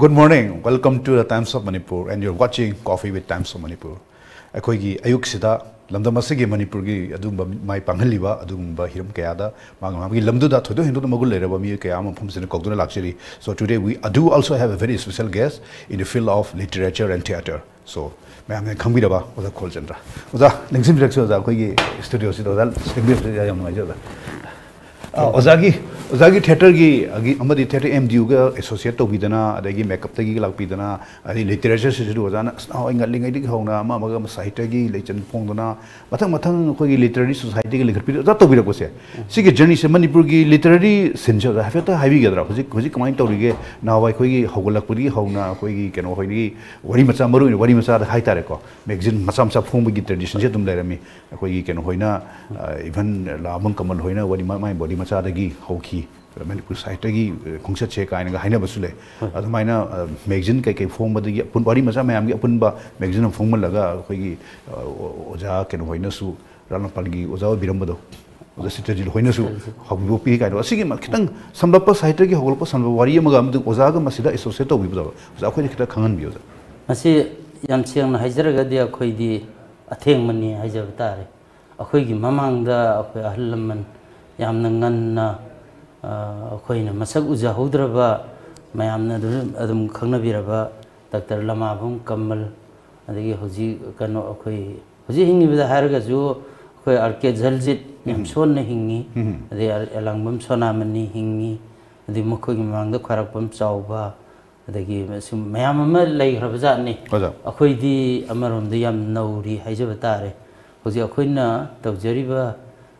Good morning. Welcome to the Times of Manipur and you're watching Coffee with Times of Manipur. ꯑꯩꯈꯣꯏꯒꯤ ꯑꯌꯨꯛꯁꯤꯗ ꯂꯝꯗꯝ ꯑꯁꯤꯒꯤ ꯃꯅꯤꯄꯨꯔꯒꯤ ꯑꯗꯨꯒꯨꯝꯕ ꯃꯥꯏ ꯄꯥꯡꯍꯜꯂꯤꯕ ꯑꯗꯨꯒꯨꯝꯕ ꯍꯤꯔꯝ ꯀꯌꯥꯗ ꯃꯥꯒꯤ ꯃꯥꯒꯤ ꯂꯝꯗꯨꯗ ꯊꯣꯏꯗꯣꯛ ꯍꯦꯟꯗꯣꯛꯅ ꯃꯒꯨꯟ ꯂꯩꯔꯕ ꯃꯤ ꯀꯌꯥ ꯑꯃ ꯃꯐꯝꯁꯤꯗ ꯀꯧꯗꯨꯅ ꯂꯥꯛꯆꯔꯤ ꯁꯣ ꯇꯨꯗꯦ ꯋꯤ ꯑꯗꯨ also have a very special guest in the field of literature and theatre ꯁꯣ ꯃꯌꯥꯝꯅ ꯈꯪꯕꯤꯔꯕ ꯑꯣꯖꯥ ꯈꯣꯜꯆꯟꯗ꯭ꯔ ꯑꯣꯖꯥ ꯅꯤꯡꯁꯤꯡꯕꯤꯔꯛꯁꯤ ꯑꯣꯖꯥ ꯑꯩꯈꯣꯏꯒꯤ ꯁ꯭ꯇꯨꯗꯤꯑꯣꯁꯤꯗ ꯑꯣꯖꯥ ꯁꯦꯝꯕꯤꯔꯛꯁꯤ ꯌꯥꯝ ꯅꯨꯡꯉꯥꯏꯖꯩ ꯑꯣꯖꯥ ꯑꯣꯖꯥꯒꯤ ꯑꯣꯖꯥꯒꯤ ꯊꯤꯌꯦꯇꯔꯒꯤ ꯑꯃꯗꯤ ꯊꯤꯌꯦꯇꯔ ꯑꯦꯝ ꯗꯤ ꯌꯨꯒ ꯑꯦꯁꯣꯁꯤꯌꯦꯠ ꯇꯧꯕꯤꯗꯅ ꯑꯗꯒꯤ ꯃꯦꯀꯞꯇꯒꯤ ꯂꯥꯛꯄꯤꯗꯅ ꯑꯗꯩ ꯂꯤꯇꯔꯦꯆꯔꯁꯤꯁꯨ ꯑꯣꯖꯥꯅ ꯅꯍꯥꯟꯋꯥꯏ ꯉꯜꯂꯤꯉꯩꯗꯒꯤ ꯍꯧꯅ ꯑꯃ ꯑꯃꯒ ꯁꯥꯍꯤꯇ꯭ꯌꯒꯤ ꯂꯩꯆꯟ ꯐꯣꯡꯗꯨꯅ ꯃꯊꯪ ꯃꯊꯪ ꯑꯩꯈꯣꯏꯒꯤ ꯂꯤꯇꯔꯔꯤ ꯁꯣꯁꯥꯏꯇꯤꯒ ꯂꯤꯡꯈꯠꯄꯤꯗ ꯑꯣꯖꯥ ꯇꯧꯕꯤꯔꯛꯄꯁꯦ ꯁꯤꯒꯤ ꯖꯔꯅꯤꯁꯦ ꯃꯅꯤꯄꯨꯔꯒꯤ ꯂꯤꯇꯔꯔꯤ ꯁꯤꯟꯁꯦ ꯑꯣꯖꯥ ꯍꯥꯏꯐꯦꯠꯇ ꯍꯥꯏꯕꯤꯒꯗ꯭ꯔꯥ ꯍꯧꯖꯤꯛ ꯍꯧꯖꯤꯛ ꯀꯃꯥꯏꯅ ꯇꯧꯔꯤꯒꯦ ꯅꯍꯥꯟꯋꯥꯏ ꯑꯩꯈꯣꯏꯒꯤ ꯍꯧꯒꯠꯂꯛꯄꯗꯒꯤ ꯍꯧꯅ ꯑꯩꯈꯣꯏꯒꯤ ꯀꯩꯅꯣ ꯑꯩꯈꯣꯏꯒꯤ ꯋꯥꯔꯤ ꯃꯆꯥ ꯃꯔꯨ ꯑꯣꯏꯅ ꯋꯥꯔꯤ ꯃꯆꯥꯗ ꯍꯥꯏꯇꯥꯔꯦꯀꯣ ꯃꯦꯒꯖꯤꯟ ꯃꯆꯥ ꯃꯆꯥ ꯐꯣꯡꯕꯒꯤ ꯇ꯭ꯔꯦꯗꯤꯁꯟꯁꯦ ꯑꯗꯨꯝ ꯂꯩꯔꯝꯃꯤ ꯑꯩꯈꯣꯏꯒꯤ ꯀꯩꯅꯣ ꯍꯣꯏꯅ ꯏꯚꯟ ꯂꯥꯃꯪ ꯀꯃꯜ ꯍꯣꯏꯅ ꯋꯥꯔꯤ ꯃꯥꯏ ꯋꯥꯔꯤ ꯃꯆꯥꯗꯒꯤ ꯍꯧꯈꯤ ꯃꯅꯤꯄꯨꯔ ꯁꯥꯍꯤꯇ꯭ꯌꯒꯤ ꯈꯣꯡꯆꯠꯁꯦ ꯀꯥꯏꯅꯒ ꯍꯥꯏꯅꯕꯁꯨ ꯂꯩ ꯑꯗꯨꯃꯥꯏꯅ ꯃꯦꯒꯖꯤꯟ ꯀꯩꯀꯩ ꯐꯣꯡꯕꯗꯒꯤ ꯋꯥꯔꯤ ꯃꯆꯥ ꯃꯌꯥꯝꯒꯤ ꯑꯄꯨꯟꯕ ꯃꯦꯒꯖꯤꯟ ꯑꯃ ꯐꯣꯡꯃꯜꯂꯒ ꯑꯩꯈꯣꯏꯒꯤ ꯑꯣꯖꯥ ꯀꯩꯅꯣ ꯍꯣꯏꯅꯁꯨ ꯔꯥꯝꯅꯄꯥꯜꯒꯤ ꯑꯣꯖꯥ ꯑꯣꯏꯕꯤꯔꯝꯕꯗꯣ ꯑꯣꯖꯥ ꯁꯤꯇꯔꯖꯤꯠ ꯍꯣꯏꯅꯁꯨ ꯍꯧꯕꯤꯕꯣꯛꯄꯤ ꯀꯥꯏꯅ ꯑꯁꯤꯒꯤ ꯈꯤꯇꯪ ꯁꯝꯂꯞꯄ ꯁꯥꯍꯤꯇ꯭ꯌꯒꯤ ꯍꯧꯒꯠꯂꯛꯄ ꯁꯝꯂꯞꯄ ꯋꯥꯔꯤ ꯑꯃꯒ ꯑꯃꯗꯨ ꯑꯣꯖꯥꯒ ꯃꯁꯤꯗ ꯑꯦꯁꯣꯁꯤꯌꯦꯠ ꯇꯧꯕꯤꯕꯗꯣ ꯑꯣꯖꯥ ꯑꯩꯈꯣꯏꯅ ꯈꯤꯇꯪ ꯈꯪꯍꯟꯕꯤꯌꯨ ꯑꯣꯖꯥ ꯃꯁꯤ ꯌꯥꯝ ꯁꯦꯡꯅ ꯍꯥꯏꯖꯔꯒꯗꯤ ꯑꯩꯈꯣꯏꯗꯤ ꯑꯊꯦꯡꯕꯅꯤ ꯍꯥꯏꯖꯕ ꯇꯥꯔꯦ ꯑꯩꯈꯣꯏꯒꯤ ꯃꯃꯥꯡꯗ ꯑꯩꯈꯣꯏ ꯑꯍꯜ ꯂꯃꯟ ꯌꯥꯝꯅ ꯉꯟꯅ ꯑꯩꯈꯣꯏꯅ ꯃꯁꯛ ꯎꯖꯍꯧꯗ꯭ꯔꯕ ꯃꯌꯥꯝꯅ ꯑꯗꯨꯝ ꯑꯗꯨꯝ ꯈꯪꯅꯕꯤꯔꯕ ꯗꯥꯛꯇꯔ ꯂꯃꯥꯕꯝ ꯀꯃꯜ ꯑꯗꯒꯤ ꯍꯧꯖꯤꯛ ꯀꯩꯅꯣ ꯑꯩꯈꯣꯏ ꯍꯧꯖꯤꯛ ꯍꯤꯡꯉꯤꯕꯗ ꯍꯥꯏꯔꯒꯁꯨ ꯑꯩꯈꯣꯏ ꯑꯥꯔ ꯀꯦ ꯖꯜꯖꯤꯠ ꯌꯥꯝ ꯁꯣꯟꯅ ꯍꯤꯡꯉꯤ ꯑꯗꯩ ꯑꯦꯂꯥꯡꯕꯝ ꯁꯣꯅꯥꯃꯅꯤ ꯍꯤꯡꯉꯤ ꯑꯗꯩ ꯃꯈꯣꯏꯒꯤ ꯃꯃꯥꯡꯗ ꯈ꯭ꯋꯥꯏꯔꯥꯛꯄꯝ ꯆꯥꯎꯕ ꯑꯗꯒꯤ ꯁꯨꯝ ꯃꯌꯥꯝ ꯑꯃ ꯂꯩꯈ꯭ꯔꯕ ꯖꯥꯠꯅꯤ ꯑꯩꯈꯣꯏꯗꯤ ꯑꯃꯔꯣꯝꯗ ꯌꯥꯝ ꯅꯧꯔꯤ ꯍꯥꯏꯖꯕ ꯇꯥꯔꯦ ꯍꯧꯖꯤꯛ ꯑꯩꯈꯣꯏꯅ ꯇꯧꯖꯔꯤꯕ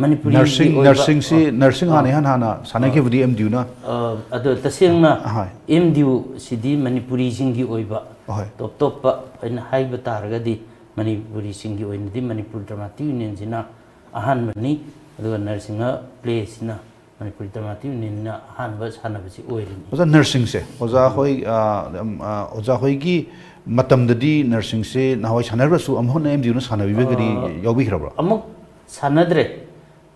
ꯃꯅꯤꯄꯨꯔꯤ ꯅꯔꯁꯤꯡ ꯅꯔꯁꯤꯡꯁꯤ ꯅꯔꯁꯤꯡ ꯍꯥꯟꯅ ꯏꯍꯥꯟ ꯍꯥꯟꯅ ꯁꯥꯟꯅꯈꯤꯕꯗꯤ ꯑꯦꯝ ꯗꯤ ꯌꯨꯅ ꯑꯗꯣ ꯇꯁꯦꯡꯅ ꯑꯦꯝ ꯗꯤ ꯌꯨ ꯁꯤꯗꯤ ꯃꯅꯤꯄꯨꯔꯤꯁꯤꯡꯒꯤ ꯑꯣꯏꯕ ꯇꯣꯞ ꯇꯣꯞꯄ ꯑꯩꯅ ꯍꯥꯏꯕ ꯇꯥꯔꯒꯗꯤ ꯃꯅꯤꯄꯨꯔꯤꯁꯤꯡꯒꯤ ꯑꯣꯏꯅꯗꯤ ꯃꯅꯤꯄꯨꯔ ꯗ꯭ꯔꯃꯥꯇꯤꯛ ꯌꯨꯅꯤꯌꯟꯁꯤꯅ ꯑꯍꯥꯟꯕꯅꯤ ꯑꯗꯨꯒ ꯅꯔꯁꯤꯡꯍ ꯄ꯭ꯂꯦꯁꯤꯅ ꯃꯅꯤꯄꯨꯔꯤ ꯗ꯭ꯔꯃꯥꯇꯤꯛ ꯌꯨꯅꯤꯌꯟꯅ ꯑꯍꯥꯟꯕ ꯁꯥꯟꯅꯕꯁꯤ ꯑꯣꯏꯔꯤꯅꯤ ꯑꯣꯖꯥ ꯅꯔꯁꯤꯡꯁꯦ ꯑꯣꯖꯥ ꯍꯣꯏ ꯑꯣꯖꯥ ꯍꯣꯏꯒꯤ ꯃꯇꯝꯗꯗꯤ ꯅꯔꯁꯤꯡꯁꯦ ꯅꯍꯥꯟꯋꯥꯏ ꯁꯥꯟꯅꯔꯒꯁꯨ ꯑꯃꯨꯛ ꯍꯟꯅ ꯑꯦꯝ ꯗꯤ ꯌꯨꯅ ꯁꯥꯟꯅꯕꯤꯕꯒꯗꯤ ꯌꯥꯎꯕꯤꯈ꯭ꯔꯕ꯭ꯔꯣ ꯑꯃꯨꯛ ꯁꯥꯟꯅꯗ꯭ꯔꯦ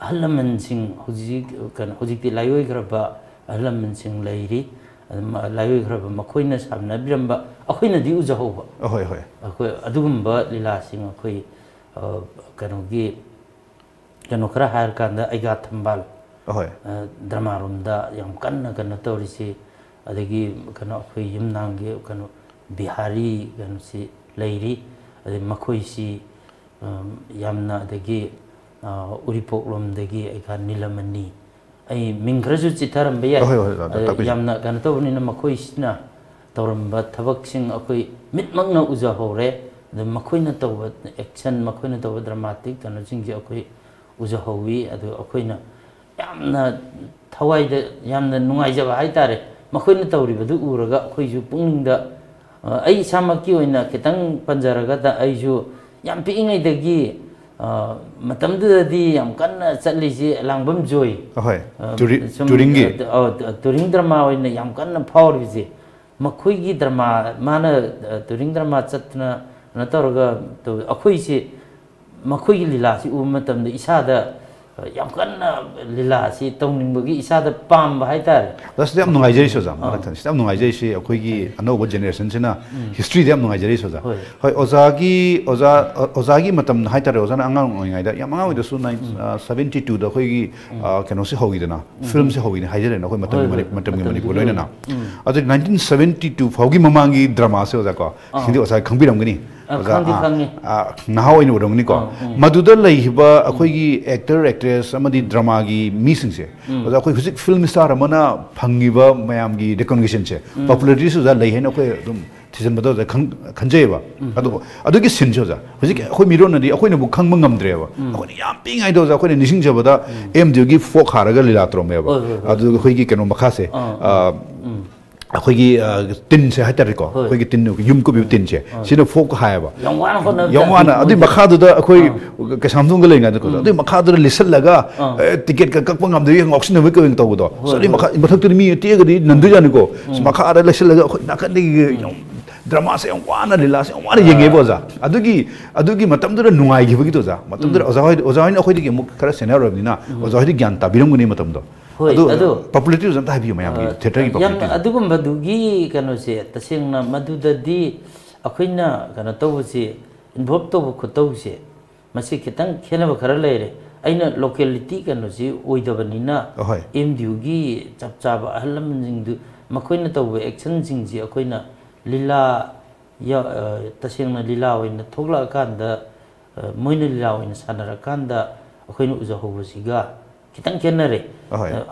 ꯑꯍꯜ ꯂꯃꯟꯁꯤꯡ ꯍꯧꯖꯤꯛ ꯀꯩꯅꯣ ꯍꯧꯖꯤꯛꯇꯤ ꯂꯥꯏꯑꯣꯏꯈ꯭ꯔꯕ ꯑꯍꯜ ꯂꯃꯟꯁꯤꯡ ꯂꯩꯔꯤ ꯂꯥꯏꯑꯣꯏꯈ꯭ꯔꯕ ꯃꯈꯣꯏꯅ ꯁꯥꯟꯅꯕꯤꯔꯝꯕ ꯑꯩꯈꯣꯏꯅꯗꯤ ꯎꯖꯍꯧꯕ ꯍꯣꯏ ꯍꯣꯏ ꯑꯩꯈꯣꯏ ꯑꯗꯨꯒꯨꯝꯕ ꯂꯤꯂꯥꯁꯤꯡ ꯑꯩꯈꯣꯏ ꯀꯩꯅꯣꯒꯤ ꯀꯩꯅꯣ ꯈꯔ ꯍꯥꯏꯔꯀꯥꯟꯗ ꯑꯩꯒꯥ ꯊꯝꯕꯥꯜ ꯗ꯭ꯔꯃꯥꯔꯣꯝꯗ ꯌꯥꯝ ꯀꯟꯅ ꯀꯩꯅꯣ ꯇꯧꯔꯤꯁꯤ ꯑꯗꯒꯤ ꯀꯩꯅꯣ ꯑꯩꯈꯣꯏ ꯌꯨꯝꯅꯥꯡꯒꯤ ꯀꯩꯅꯣ ꯕꯤꯍꯥꯔꯤ ꯀꯩꯅꯣꯁꯤ ꯂꯩꯔꯤ ꯑꯗꯩ ꯃꯈꯣꯏꯁꯤ ꯌꯥꯝꯅ ꯑꯗꯒꯤ Uh, uripok lom degi eka nilamani ai mingrazu chitaram be ya oh, oh, oh, yamna kan to ni na na torum ba thabak sing akoi mit mangna uja hore de makoi na to action makoi na to ba dramatic. Kan jing ji akoi uja howi adu akoi na yamna thawai de yamna nungai uh, ja ba ai tare makoi na tawri bedu uraga akoi ju pungning da. Ai samaki oina ketang panjaraga da ai ju yam pi ingai degi matam de di yam kan chali ji langbam joi hoi during gi during drama oi na yam kan power ji ma khoi gi drama ma na during drama chat na na tor ga to akhoi ji ma khoi gi lila si u matam de isa da कन लबी पब्बारस नाइजरी ओजाइस अखोगी अनौ जेनेरेसनसँग history नै ओजा है अजा ओजातजाना आँगैदा अब सबेटी to अहिले किनदना फिल्मसीहरू मै न अनि नाइनटिन सबेटी टु फाइभ ममी द्रमाजाकोजा ख ꯅꯍꯥ ꯑꯣꯏꯅ ꯎꯔꯝꯒꯅꯤꯀꯣ ꯃꯗꯨꯗ ꯂꯩꯈꯤꯕ ꯑꯩꯈꯣꯏꯒꯤ ꯑꯦꯛꯇꯔ ꯑꯦꯛꯇ꯭ꯔꯦꯁ ꯑꯃꯗꯤ ꯗ꯭ꯔꯃꯥꯒꯤ ꯃꯤꯁꯤꯡꯁꯦ ꯑꯣꯖꯥ ꯑꯩꯈꯣꯏ ꯍꯧꯖꯤꯛ ꯐꯤꯜꯝ ꯁ꯭ꯇꯥꯔ ꯑꯃꯅ ꯐꯪꯉꯤꯕ ꯃꯌꯥꯝꯒꯤ ꯔꯤꯀꯣꯒꯅꯤꯁꯟꯁꯦ ꯄꯣꯄꯨꯂꯔꯤꯇꯤꯁꯨ ꯑꯣꯖꯥ ꯂꯩ ꯍꯥꯏꯅ ꯑꯩꯈꯣꯏ ꯑꯗꯨꯝ ꯊꯤꯖꯤꯟꯕꯗ ꯑꯣꯖꯥ ꯈꯟꯖꯩꯕ ꯑꯗꯨꯕꯨ ꯑꯗꯨꯒꯤ ꯁꯤꯟꯁꯦ ꯑꯣꯖꯥ ꯍꯧꯖꯤꯛ ꯑꯩꯈꯣꯏ ꯃꯤꯔꯣꯟꯅꯗꯤ ꯑꯩꯈꯣꯏꯅꯕꯨ ꯈꯪꯕ ꯉꯝꯗ꯭ꯔꯦꯕ ꯑꯩꯈꯣꯏꯅ ꯌꯥꯝ ꯄꯤꯛꯏꯉꯩꯗ ꯑꯣꯖꯥ ꯑꯩꯈꯣꯏꯅ ꯅꯤꯡꯁꯤꯡꯖꯕꯗ ꯑꯦꯝ ꯗꯤꯌꯨꯒꯤ ꯐꯣꯛ ꯍꯥꯔꯒ ꯂꯤꯂꯥ ꯇꯧꯔꯝꯃꯦꯕ ꯑꯗꯨꯒ ꯑꯩꯈꯣꯏꯒꯤ ꯀꯩꯅꯣ ꯃꯈꯥꯁꯦ 거기 딘세 하자리고 거기 딘 юм급이 딘세 시는 포크 하야바 영화는 영화는 어디 마카드도 거기 그 삼성글에 인가 되고 어디 마카드를 리슬라가 티켓 그 각방 감도 이 옥신의 왜 그런 거도 소리 마카 마탁들이 미 띠에거리 난두자니고 마카아래 리슬라가 나간데 드라마세 영화나 릴라세 영화나 얘기해 보자 아두기 아두기 마탐들 누아이 기부기도자 마탐들 어자이 어자이 어디게 뭐 그런 시나리오입니다 어자이 간다 비런 거니 마탐도 ꯍꯣꯏ, ꯑꯗꯨ ꯑꯗꯨ- ꯄꯣꯄꯨꯂꯔꯤꯇꯤ ꯑꯝꯇ ꯍꯥꯏꯕꯤꯌꯨ ꯃꯌꯥꯝꯒꯤ ꯊꯤꯌꯦꯇꯔꯒꯤ ꯌꯥꯝ ꯄꯣꯄꯨꯂꯔꯤꯇꯤ ꯑꯗꯨꯒꯨꯝꯕꯗꯨꯒꯤ ꯀꯩꯅꯣꯁꯦ ꯇꯁꯦꯡꯅ ꯃꯗꯨꯗꯗꯤ ꯑꯩꯈꯣꯏꯅ ꯀꯩꯅꯣ ꯇꯧꯕꯁꯤ ꯏꯟꯚꯣꯜꯞ ꯇꯧꯕ ꯈꯨꯇꯧꯁꯦ ꯃꯁꯤ ꯈꯤꯇꯪ ꯈꯦꯠꯅꯕ ꯈꯔ ꯂꯩꯔꯦ ꯑꯩꯅ ꯂꯣꯀꯦꯂꯤꯇꯤ ꯀꯩꯅꯣꯁꯤ ꯑꯣꯏꯗꯕꯅꯤꯅ ꯑꯍꯣꯏ. ꯑꯦꯝ ꯗꯤꯌꯨꯒꯤ ꯆꯞ ꯆꯥꯕ ꯑꯍꯜ ꯂꯃꯟꯁꯤꯡꯗꯨ ꯃꯈꯣꯏꯅ ꯇꯧꯕ ꯑꯦꯛꯁꯟꯁꯤꯡꯁꯤ ꯑꯩꯈꯣꯏꯅ ꯂꯤꯂꯥ ꯌꯥ- ꯑ, ꯇꯁꯦꯡꯅ ꯂꯤꯂꯥ ꯑꯣꯏꯅ ꯊꯣꯛꯂꯛꯑꯀꯥꯟꯗ ꯑ, ꯃꯣꯏꯅ ꯂꯤꯂꯥ ꯑꯣꯏꯅ ꯁꯥꯟꯅꯔꯀꯥꯟꯗ ꯑꯩꯈꯣꯏꯅ ꯎꯖꯍꯧꯕꯁꯤꯒ खितंग केनरे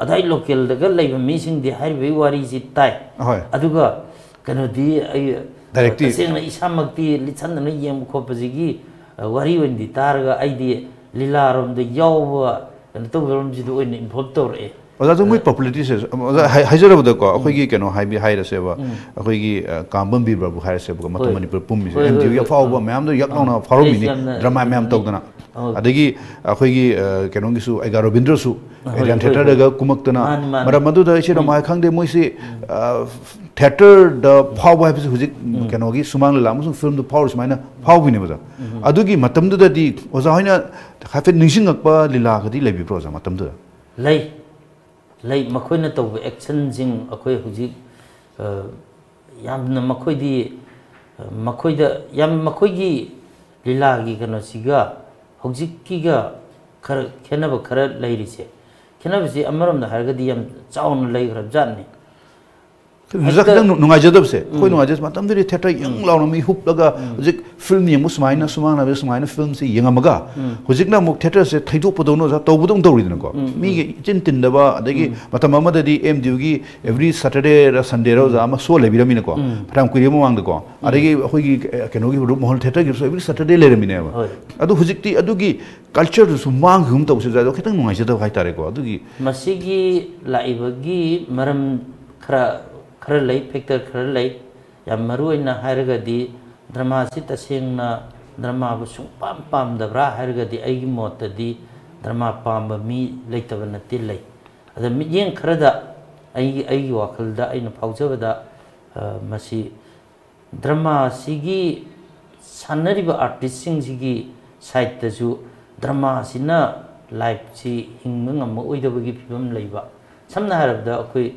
अदाई लोकल दग लाइव मीसिंग दे हर बे वारी जि ताई अदुगा कनो दि अय डायरेक्टिव ना इसा मक्ति लिचन न ये मुखो जिगी वारी वंदी दि तारगा आई दी लीला रोम द याव न तो रोम जि दो इन इन्वॉल्व तोर ꯑꯣꯖꯥꯁꯨ ꯃꯣꯏ ꯄꯣꯄꯨꯂꯔꯤꯇꯤꯁꯦ ꯑꯣꯖꯥ ꯍꯥꯏꯖꯔꯕꯗꯀꯣ ꯑꯩꯈꯣꯏꯒꯤ ꯀꯩꯅꯣ ꯍꯥꯏꯕꯤ ꯍꯥꯏꯔꯁꯦꯕ ꯑꯩꯈꯣꯏꯒꯤ ꯀꯥꯝꯕꯝꯕꯤꯕ꯭ꯔꯕꯨ ꯍꯥꯏꯔꯁꯦꯕ ꯃꯊꯪ ꯃꯅꯤꯄꯨꯔ ꯄꯨꯝꯃꯤꯁꯦ ꯑꯦꯝ ꯇꯤ ꯌꯨꯒꯤ ꯑꯐꯥꯎꯕ ꯃꯌꯥꯝꯗꯣ ꯌꯛ ꯂꯥꯎꯅ ꯐꯥꯎꯔꯝꯃꯤꯅꯤ ꯗ꯭ꯔꯃꯥ ꯃꯌꯥꯝ ꯇꯧꯗꯅ ꯑꯗꯒꯤ ꯑꯩꯈꯣꯏꯒꯤ ꯀꯩꯅꯣꯒꯤꯁꯨ ꯑꯩꯒꯥ ꯔꯣꯕꯤꯟꯗ꯭ꯔꯁꯨ ꯑꯦꯔꯤꯌꯥꯟ ꯊꯦꯇꯔꯗꯒ ꯀꯨꯝꯃꯛꯇꯅ ꯃꯔꯝ ꯑꯗꯨꯗ ꯑꯩꯁꯦ ꯔꯃꯥꯏ ꯈꯪꯗꯦ ꯃꯣꯏꯁꯤ ꯊꯦꯇꯔꯗ ꯐꯥꯎꯕ ꯍꯥꯏꯕꯁꯤ ꯍꯧꯖꯤꯛ ꯀꯩꯅꯣꯒꯤ ꯁꯨꯃꯥꯡ ꯂꯤꯂꯥ ꯑꯃꯁꯨꯡ ꯐꯤꯂꯝꯗ ꯐꯥꯎꯔꯤ ꯁꯨꯃꯥꯏꯅ ꯐꯥꯎꯕꯤꯅꯦꯕ ꯑꯣꯖꯥ ꯑꯗꯨꯒꯤ ꯃꯇꯝꯗꯨꯗꯗꯤ ꯑꯣꯖꯥ ꯍꯣꯏꯅ ꯍꯥꯏꯐꯦꯠ ꯅꯤꯡꯁꯤꯡꯉꯛꯄ ꯂꯤꯂꯥꯒꯗꯤ ꯂꯩꯕꯤꯕ꯭ꯔꯣ ꯑꯣꯖꯥ ꯃꯇꯝꯗꯨꯗ ꯂꯩ lay makoi na tau action jing akoi huji uh, yam na di uh, makoi da yam makoi gi lila gi kano siga huji kiga kar kena ba kar lay risi kena si amaram da harga di yam cawon lay kerap jan ni. 뮤직 그냥 농아저덥세 거의 농아저스 마담들이 테터 영 라우나미 훅다가 즉 필름 영 무스마이나 수마나 베스마이나 필름세 영아마가 호직나 목 테터세 타이도포도노 자 도부동 도리는 거 미게 찐틴다바 되게 마타마마데디 엠디우기 에브리 사터데 라 산데로 자 아마 소레 비라미네 거 프랑 쿠리모 왕데 거 아르기 호기 케노기 루 모홀 테터 기서 에브리 사터데 레레미네 와 아도 호직티 아도기 culture su mang hum ta usja do ketang nungai ja do khai tare ko adugi masigi laibagi maram khara ꯈꯔ ꯂꯩ factor ꯈꯔ ꯂꯩ ꯌꯥꯝ ꯃꯔꯨ ꯑꯣꯏꯅ ꯍꯥꯏꯔꯒꯗꯤ ꯗ꯭ꯔꯃꯥꯁꯤ ꯇꯁꯦꯡꯅ ꯗ꯭ꯔꯃꯥꯕꯨ ꯁꯨꯡꯄꯥꯝ ꯄꯥꯝꯗꯕ꯭ꯔꯥ ꯍꯥꯏꯔꯒꯗꯤ ꯑꯩꯒꯤ ꯃꯣꯠꯇꯗꯤ ꯗ꯭ꯔꯃꯥ ꯄꯥꯝꯕ ꯃꯤ ꯂꯩꯇꯕ ꯅꯠꯇꯦ ꯂꯩ ꯑꯗ ꯃꯤꯠꯌꯦꯡ ꯈꯔꯗ ꯑꯩꯒꯤ ꯑꯩꯒꯤ ꯋꯥꯈꯜꯗ ꯑꯩꯅ ꯐꯥꯎꯖꯕꯗ ꯑ, ꯃꯁꯤ ꯗ꯭ꯔꯃꯥꯁꯤꯒꯤ ꯁꯥꯟꯅꯔꯤꯕ ꯑꯥꯔꯇꯤꯁꯁꯤꯡꯁꯤꯒꯤ ꯁꯥꯏꯠꯇꯁꯨ ꯗ꯭ꯔꯃꯥꯁꯤꯅ ꯂꯥꯏꯐꯁꯤ ꯍꯤꯡꯕ ꯉꯝꯃꯛꯑꯣꯏꯗꯕꯒꯤ ꯐꯤꯕꯝ ꯂꯩꯕ ꯁꯝꯅ ꯍꯥꯏꯔꯕꯗ ꯑꯩꯈꯣꯏ ꯑ,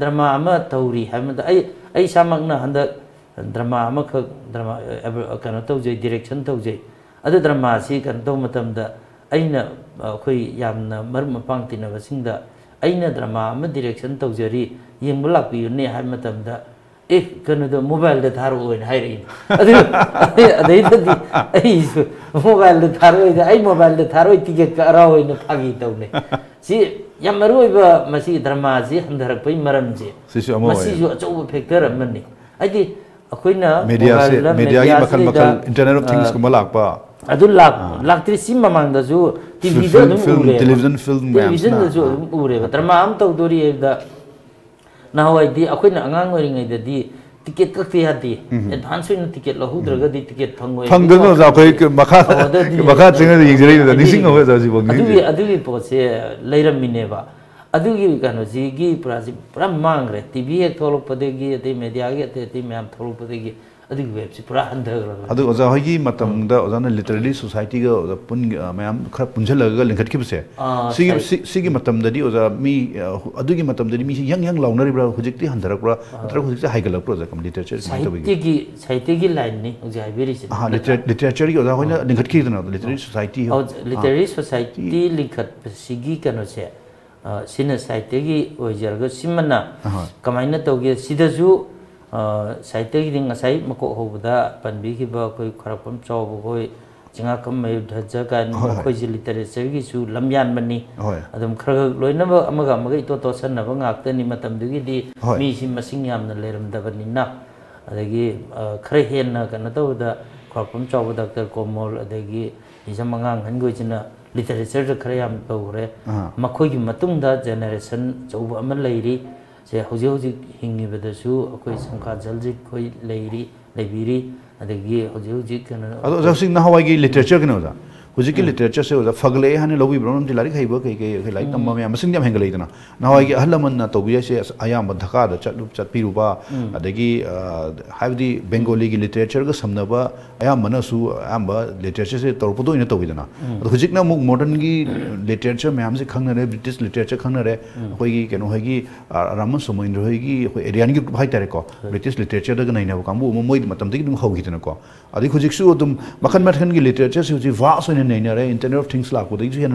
ꯗ꯭ꯔꯃꯥ ꯑꯃ ꯇꯧꯔꯤ ꯍꯥꯏꯕꯗ ꯑꯩ ꯑꯩ ꯏꯁꯥꯃꯛꯅ ꯍꯟꯗꯛ ꯗ꯭ꯔꯃꯥ ꯑꯃꯈꯛ ꯗ꯭ꯔꯃꯥ ꯑꯦ, ꯀꯩꯅꯣ ꯇꯧꯖꯩ ꯗꯤꯔꯦꯛꯁꯟ ꯇꯧꯖꯩ ꯑꯗꯨ ꯗ꯭ꯔꯃꯥꯁꯤ ꯀꯩꯅꯣ ꯇꯧꯕ ꯃꯇꯝꯗ ꯑꯩꯅ ꯑꯩꯈꯣꯏ ꯌꯥꯝꯅ ꯃꯔꯨꯞ ꯃꯄꯥꯡ ꯇꯤꯟꯅꯕꯁꯤꯡꯗ ꯑꯩꯅ ꯗ꯭ꯔꯃꯥ ꯑꯃ ꯗꯤꯔꯦꯛꯁꯟ ꯇꯧꯖꯔꯤ ꯌꯦꯡꯕ ꯂꯥꯛꯄꯤꯌꯨꯅꯦ ꯍꯥꯏꯕ ꯃꯇꯝꯗ ꯑꯦ ꯀꯩꯅꯣꯗꯣ ꯃꯣꯕꯥꯏꯜꯗ ꯊꯥꯔꯛꯑꯣꯅ ꯍꯥꯏꯔꯛꯏꯅꯦ ꯑꯗꯨ ꯑꯗꯩꯗꯗꯤ ꯑꯩꯁꯨ ꯃꯣꯕꯥꯏꯜꯗ ꯊꯥꯔꯛꯑꯣꯏꯗ ꯑꯩ ꯃꯣꯕꯥꯏꯜꯗ ꯊꯥꯔꯛꯑꯣꯏ ꯇꯤꯀꯦꯠꯀ ꯑꯔꯥꯎꯅ ꯐꯥꯒꯤ ꯇꯧꯅꯩ 지 야마로이바 마시 드라마지 한다르 보이 마람지 마시 요 저우 팩터 만니 아디 아코이나 미디아 미디아기 마칸 마칸 인터넷 오브 띵스 고 말악바 아둘 락 락트리 심마 망다 조 티비도 좀 우레 텔레비전 필름 매 텔레비전 조 우레 드라마 암 도리 에다 나와이디 아코이나 안강 거링 에다디 ticket ka ti hadi advance in ticket la hu draga di ticket phang hoi phang no za khoi ke makha makha chinga di yingjari da nising ho za ji bang adu adu po se leira mine ba adu gi kanu ji gi pra ji pra mang re tv ek tholo pade gi ate media gi ate ate mam tholo pade gi ꯑꯗꯨꯒꯤ ꯋꯦꯕꯁꯤ ꯄꯨꯔꯥ ꯍꯟꯊꯈ꯭ꯔꯕ ꯑꯗꯨ ꯑꯣꯖꯥ ꯍꯣꯏꯒꯤ ꯃꯇꯝꯗ ꯑꯣꯖꯥꯅ literary ꯁꯣꯁꯥꯏꯇꯤꯒ ꯑꯣꯖꯥ ꯄꯨꯟ ꯃꯌꯥꯝ ꯈꯔ ꯄꯨꯟꯁꯤꯜꯂꯒ ꯂꯤꯡꯈꯠꯈꯤꯕꯁꯦ ꯁꯤꯒꯤ ꯁꯤꯒꯤ ꯃꯇꯝꯗꯗꯤ ꯑꯣꯖꯥ ꯃꯤ ꯑꯗꯨꯒꯤ ꯃꯇꯝꯗꯗꯤ ꯃꯤꯁꯤ ꯌꯪ ꯌꯪ ꯂꯥꯎꯅꯔꯤꯕ꯭ꯔꯥ ꯍꯧꯖꯤꯛꯇꯤ ꯍꯟꯊꯔꯛꯄ꯭ꯔꯥ ꯅꯠꯇ꯭ꯔꯒ ꯍꯧꯖꯤꯛꯇꯤ ꯍꯥꯏꯒꯠꯂꯛꯄ꯭ꯔꯥ ꯑꯣꯖꯥ ꯀꯝ ꯂꯤꯇꯔꯦꯆꯔ ꯁꯨꯃꯥꯏꯅ ꯇꯧꯕꯒꯤ ꯁꯥꯍꯤꯇ꯭ꯌꯒꯤ ꯂꯥꯏꯟꯅꯤ ꯍꯧꯖꯤꯛ ꯍꯥꯏꯕꯤꯔꯤꯁꯤ ꯍꯥ ꯂꯤꯇꯔꯦꯆꯔꯒꯤ ꯑꯣꯖꯥ ꯍꯣꯏꯅ ꯂꯤꯡꯈꯠꯈꯤꯗꯅ ꯂꯤꯇꯔꯦꯔꯤ ꯁꯣꯁꯥꯏꯇꯤ ꯂꯤꯇꯔꯦꯔꯤ ꯁꯣꯁꯥꯏꯇꯤ ꯂꯤꯡꯈꯠꯄꯁꯤꯒꯤ ꯀꯩꯅꯣꯁꯦ ꯁꯤꯅ ꯁꯥꯍꯤꯇ꯭ꯌꯒꯤ ꯑꯣꯏꯖꯔꯒ ꯁꯤꯃꯅ ꯀꯃꯥꯏꯅ ꯇꯧꯒꯦ ꯁꯤꯗꯁꯨ साइड गई मको होबदा पनबीब अखोई खरपम चौब अखोई चिंगाकम मयूर धजगन अखोई लिटरेचर की सु लमयानबनी अदम खरग लोइनब अमग अमग इतो तोसनब गाक्तनी मतमदुगी दि मीसि मसिंग यामन लेरमदबनिना अदगी खर हेन कन तवदा खरपम चौब डॉक्टर कोमोल अदगी इजम मंगांग हनगोइजना लिटरेचर खर याम तवरे मखोई मतुंग दा जनरेशन चौब अमन लेरी ꯁꯦ ꯍꯧꯖꯤꯛ ꯍꯧꯖꯤꯛ ꯍꯤꯡꯉꯤꯕꯗꯁꯨ ꯑꯩꯈꯣꯏ ꯁꯪꯀꯥ ꯖꯜꯖꯤꯠ ꯈꯣꯏ ꯂꯩꯔꯤ ꯂꯩꯕꯤꯔꯤ ꯑꯗꯒꯤ ꯍꯧꯖꯤꯛ ꯍꯧꯖꯤꯛ ꯀꯩꯅꯣ ꯑꯗꯣ ꯑꯣꯖꯥ ꯍꯧꯖꯤꯛ ꯅꯍꯥꯟꯋꯥꯏꯒꯤ ꯂꯤꯇꯔꯦꯆꯔꯒꯤꯅ ꯑꯣꯖꯥ ꯍꯧꯖꯤꯛꯀꯤ ꯂꯤꯇꯔꯦꯆꯔꯁꯦ ꯑꯣꯖꯥ ꯐꯒꯠꯂꯛꯑꯦ ꯍꯥꯏꯅ ꯂꯧꯕꯤꯕ꯭ꯔꯣ ꯃꯔꯝꯗꯤ ꯂꯥꯏꯔꯤꯛ ꯍꯩꯕ ꯀꯩ ꯀꯩ ꯑꯩꯈꯣꯏ ꯂꯥꯏꯔꯤꯛ ꯇꯝꯕ ꯃꯌꯥꯝ ꯃꯁꯤꯡ ꯌꯥꯝ ꯍꯦꯟꯒꯠꯂꯛꯏꯗꯅ ꯅꯍꯥꯟꯋꯥꯏꯒꯤ ꯑꯍꯜ ꯂꯃꯟꯅ ꯇꯧꯕꯤꯔꯤꯁꯦ ꯑꯁ ꯑꯌꯥꯝꯕ ꯙꯀꯥꯗ ꯆꯠꯂꯨ ꯆꯠꯄꯤꯔꯨꯕ ꯑꯗꯒꯤ ꯑ, ꯍꯥꯏꯕꯗꯤ ꯕꯦꯡꯒꯣꯂꯤꯒꯤ ꯂꯤꯇꯔꯦꯆꯔꯒ ꯁꯝꯅꯕ ꯑꯌꯥꯝꯕꯅꯁꯨ ꯑꯌꯥꯝꯕ ꯂꯤꯇꯔꯦꯆꯔꯁꯦ ꯇꯧꯔꯛꯄꯗ ꯑꯣꯏꯅ ꯇꯧꯋꯤꯗꯅ ꯑꯗꯣ ꯍꯧꯖꯤꯛꯅ ꯑꯃꯨꯛ ꯃꯣꯗꯔꯟꯒꯤ ꯂꯤꯇꯔꯦꯆꯔ ꯃꯌꯥꯝꯁꯦ ꯈꯪꯅꯔꯦ ꯕ꯭ꯔꯤꯇꯤꯁ ꯂꯤꯇꯔꯦꯆꯔ ꯈꯪꯅꯔꯦ ꯑꯩꯈꯣꯏꯒꯤ ꯀꯩꯅꯣ ꯍꯣꯏꯒꯤ ꯑ, ꯔꯥꯃꯟ ꯁꯣꯃꯣꯏꯟꯗ꯭ꯔ ꯍꯣꯏꯒꯤ ꯑꯩꯈꯣꯏ ꯑꯦꯔꯤꯌꯥꯟꯒꯤ ꯒ꯭ꯔꯨꯞ ꯍꯥꯏꯇꯥꯔꯦꯀꯣ ꯕ꯭ꯔꯤꯇꯤꯁ ꯂꯤꯇꯔꯦꯆꯔꯗꯒ ꯅꯩꯅꯕ ꯀꯥꯡꯕꯨ ꯑꯃ ꯃꯣꯏ ꯃꯇꯝꯗꯒꯤ ꯑꯗꯨꯝ ꯍꯧꯈꯤꯗꯅꯀꯣ ꯑꯗꯩ ꯍꯧꯖꯤꯛꯁꯨ ꯑꯗꯨꯝ ꯃꯈꯜ ꯃꯈꯜꯒꯤ ꯂꯤꯇꯔꯦꯆꯔꯁꯦ ꯍꯧꯖꯤꯛ ꯚꯥꯁ ꯑꯣꯏꯅ नैनरे इंटरनेट ऑफ़ थिंग्स लाको दी हेन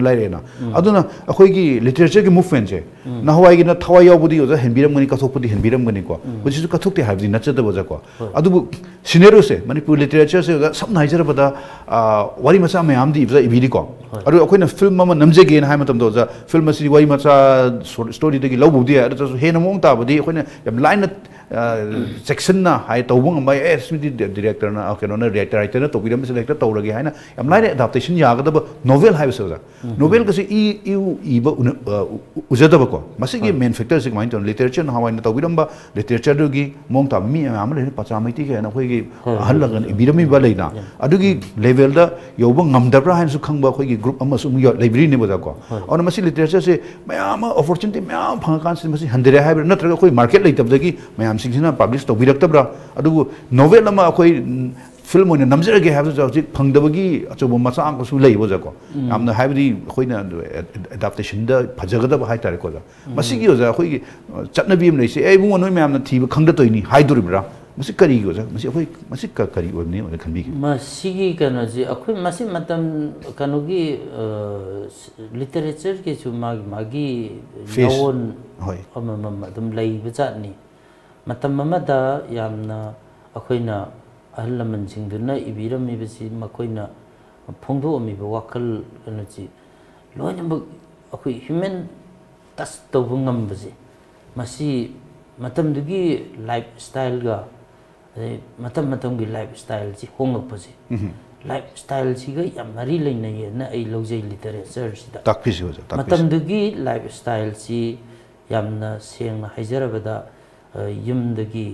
लिटरेचर की मूवमेंट से नहवाई ना थवाई याबदी ओजा हेनबीरमगनी कथोपदी हेनबीरमगनीको हजिसु कथोक्ते हाबदी नचदबजाको अदुबु सिनेरो से मनपुर लिटरेचर से ओजा सब मचा मैम दी ओजा इबिदीको अरु अखोइन फ़िल्म मम नमजेगेन फ़िल्म सिरी वारी मचा स्टोरी दगी लबुदी अरु हेन मोंग ताबदी अखोइन लाइन ꯆꯦꯛꯁꯤꯟꯅ ꯍꯥꯏ ꯇꯧꯕ ꯉꯝꯕ ꯑꯦ ꯁꯤꯗꯤ ꯗꯤꯔꯦꯛꯇꯔꯅ ꯑ, ꯀꯩꯅꯣꯅ ꯔꯥꯏꯇꯔꯅ ꯇꯧꯕꯤꯔꯝꯕꯁꯦ ꯍꯦꯛꯇ ꯇꯧꯔꯒꯦ ꯍꯥꯏꯅ ꯌꯥꯝ ꯂꯥꯏꯅ ꯑꯦꯗꯥꯞꯇꯦꯁꯟ ꯌꯥꯒꯗꯕ ꯅꯣꯚꯦꯜ ꯍꯥꯏꯕꯁꯦ ꯑꯣꯖꯥ ꯅꯣꯚꯦꯜꯒꯁꯤ ꯏ ꯏꯎ ꯏꯕ ꯎꯅ- ꯑ, ꯎ- ꯎꯖꯗꯕꯀꯣ ꯃꯁꯤꯒꯤ ꯃꯦꯟ ꯐꯦꯛꯇꯔꯁꯤ ꯀꯃꯥꯏꯅ ꯇꯧꯅꯣ ꯂꯤꯇꯔꯦꯆꯔ ꯅꯍꯥꯟꯋꯥꯏꯅ ꯇꯧꯕꯤꯔꯝꯕ ꯂꯤꯇꯔꯦꯆꯔꯗꯨꯒꯤ ꯃꯑꯣꯡ ꯇꯥꯕ ꯃꯤ ꯃꯌꯥꯝ ꯑꯃ ꯂꯩꯔꯤ ꯄꯆꯥꯃꯩꯇꯤ ꯀꯥꯏꯅ ꯑꯩꯈꯣꯏꯒꯤ ꯑꯍꯜ ꯂꯃꯟ ꯏꯕꯤꯔꯝꯃꯤꯕ ꯂꯩꯅ ꯑꯗꯨꯒꯤ ꯂꯦꯚꯦꯜꯗ ꯌꯧꯕ ꯉꯝꯗꯕ꯭ꯔꯥ ꯍꯥꯏꯅꯁꯨ ꯈꯪꯕ ꯑꯩꯈꯣꯏꯒꯤ ꯒ꯭ꯔꯨꯞ ꯑꯃꯁꯨ ꯑꯃꯨꯛ ꯌau- ꯂꯩꯕꯤꯔꯤꯅꯦꯕ ꯑꯣꯖꯥꯀꯣ ꯑꯗꯨꯅ ꯃꯁꯤ ꯂꯤꯇꯔꯦꯆꯔꯁꯦ ꯃꯌꯥꯝ ꯑꯃ ꯑꯣꯄꯣꯔꯆꯨꯅꯤꯇꯤ ꯃꯌꯥꯝ ꯐꯪꯉꯀꯥꯟꯁꯤꯗ ꯃꯁꯤ ꯍꯟꯊꯔꯦ ꯍꯥꯏꯕ꯭ꯔꯥ ꯅꯠꯇ꯭ꯔꯒ ꯑꯩꯈꯣꯏ ꯃꯥꯔꯀꯦꯠ ꯂꯩꯇꯕꯗꯒꯤ ꯐꯤꯂꯝꯁꯤꯡꯁꯤꯅ ꯄꯥꯕ꯭ꯂꯤꯁ ꯇꯧꯕꯤꯔꯛꯇꯕ꯭ꯔꯥ ꯑꯗꯨꯕꯨ ꯅꯣꯕꯦꯜ ꯑꯃ ꯑꯩꯈꯣꯏ ꯐꯤꯂꯝ ꯑꯣꯏꯅ ꯅꯝꯖꯔꯒꯦ ꯍꯥꯏꯕꯁꯨ ꯍꯧꯖꯤꯛ ꯐꯪꯗꯕꯒꯤ ꯑꯆꯧꯕ ꯃꯆꯥꯛ ꯑꯃꯁꯨ ꯂꯩꯕ ꯑꯣꯖꯥꯀꯣ ꯌꯥꯝꯅ ꯍꯥꯏꯕꯗꯤ ꯑꯩꯈꯣꯏꯅ ꯑꯦꯗꯥꯞꯇꯦꯁꯟꯗ ꯐꯖꯒꯗꯕ ꯍꯥꯏ ꯇꯥꯔꯦꯀꯣ ꯑꯣꯖꯥ ꯃꯁꯤꯒꯤ ꯑꯣꯖꯥ ꯑꯩꯈꯣꯏꯒꯤ ꯆꯠꯅꯕꯤ ꯑꯃ ꯂꯩꯁꯦ ꯑꯦ ꯏꯕꯨꯡꯉꯣ ꯅꯣꯏ ꯃꯌꯥꯝꯅ ꯊꯤꯕ ꯈꯪꯗꯇꯣꯏꯅꯤ ꯍꯥꯏꯗꯣꯔꯤꯕ꯭ꯔꯥ ꯃꯁꯤ ꯀꯔꯤꯒꯤ ꯑꯣꯖꯥ ꯃꯁꯤ ꯑꯩꯈꯣꯏ ꯃꯁꯤ ꯀꯔꯤ ꯑꯣꯏꯕꯅꯤ ꯑꯣꯏꯅ ꯈꯟꯕꯤꯒꯦ ꯃꯁꯤꯒꯤ ꯀꯩꯅꯣꯁꯤ ꯑꯩꯈꯣꯏ ꯃꯁꯤ ꯃꯇꯝ ꯀꯩꯅꯣꯒꯤ ꯂꯤꯇꯔꯦꯆꯔꯒꯤꯁꯨ ꯃꯥꯒꯤ ꯃꯥꯒꯤ ꯂꯣꯟ ꯑꯃꯃꯝ ꯑꯗꯨꯝ ꯂꯩꯕ ꯖꯥꯠꯅꯤ matam mamada yamna akhoina ahlaman jingduna ibiram ibisi makoina phongdu ami ba wakal energy loin bu akhoi human tas tobungam bji masi matam dugi lifestyle ga matam matam gi lifestyle ji hongap bji lifestyle ji ga yamari leina ye na ai lojai literature ji da takpis go matam dugi lifestyle ji yamna seng hajarabada ꯌꯨꯝꯗꯒꯤ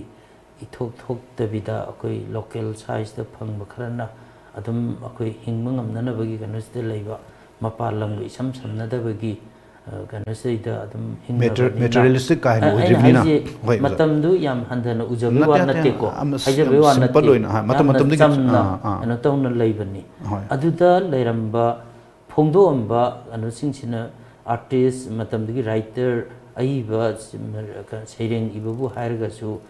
ꯏꯊꯣꯛ ꯊꯣꯛꯇꯕꯤꯗ ꯑꯩꯈꯣꯏ local ꯁꯥꯏꯖꯇ ꯐꯪꯕ ꯈꯔꯅ ꯑꯗꯨꯝ ꯑꯩꯈꯣꯏ ꯍꯤꯡꯕ ꯉꯝꯅꯅꯕꯒꯤ ꯀꯩꯅꯣꯁꯤꯗ ꯂꯩꯕ ꯃꯄꯥꯟ ꯂꯝꯒ ꯏꯁꯝ ꯁꯝꯅꯗꯕꯒꯤ ꯑ, ꯀꯩꯅꯣꯁꯤꯗ ꯑꯗꯨꯝ ꯍꯤꯡꯅꯕꯅꯤꯅ materialistic ꯀꯥ ꯍꯦꯟꯅ ꯑ- ꯑꯩꯅ ꯑꯣꯏꯗ꯭ꯔꯤꯕꯅꯤꯅ. ꯍꯥꯏꯁꯦ ꯍꯣꯏ, ꯑꯣꯖꯥ. ꯃꯇꯝꯗꯨ ꯌꯥꯝ ꯍꯟꯊꯅ ꯎꯖꯕꯩ ꯅꯠꯇꯦ, ꯋꯥ ꯅꯠꯇꯦ, ꯅꯠꯇꯦꯀꯣ ꯌꯥꯝꯅ ꯍꯥꯏꯖꯕꯩ ꯋꯥ simple ꯅꯠꯇꯦ ꯑꯣꯏꯅ, ꯍꯥ, ꯃꯇꯝ ꯌꯥꯝꯅ ꯃꯇꯝꯗꯨꯒꯤ- ꯆꯝꯅ ꯑꯥ, ꯑꯥ. ꯀꯩꯅꯣ ꯇꯧꯅ ꯂꯩꯕꯅꯤ ꯍꯣꯏ. ꯑꯗꯨꯗ ꯂꯩꯔꯝꯕ ꯐꯣꯡꯗꯣꯛꯑꯝꯕ ꯀꯩꯅꯣꯁꯤꯡꯁꯤꯅ ꯑꯥꯔꯇꯤꯁ ꯃꯇꯝꯗꯨꯒꯤ ꯔꯥꯏꯇꯔ 아이바 그 세련 이부부 하르가수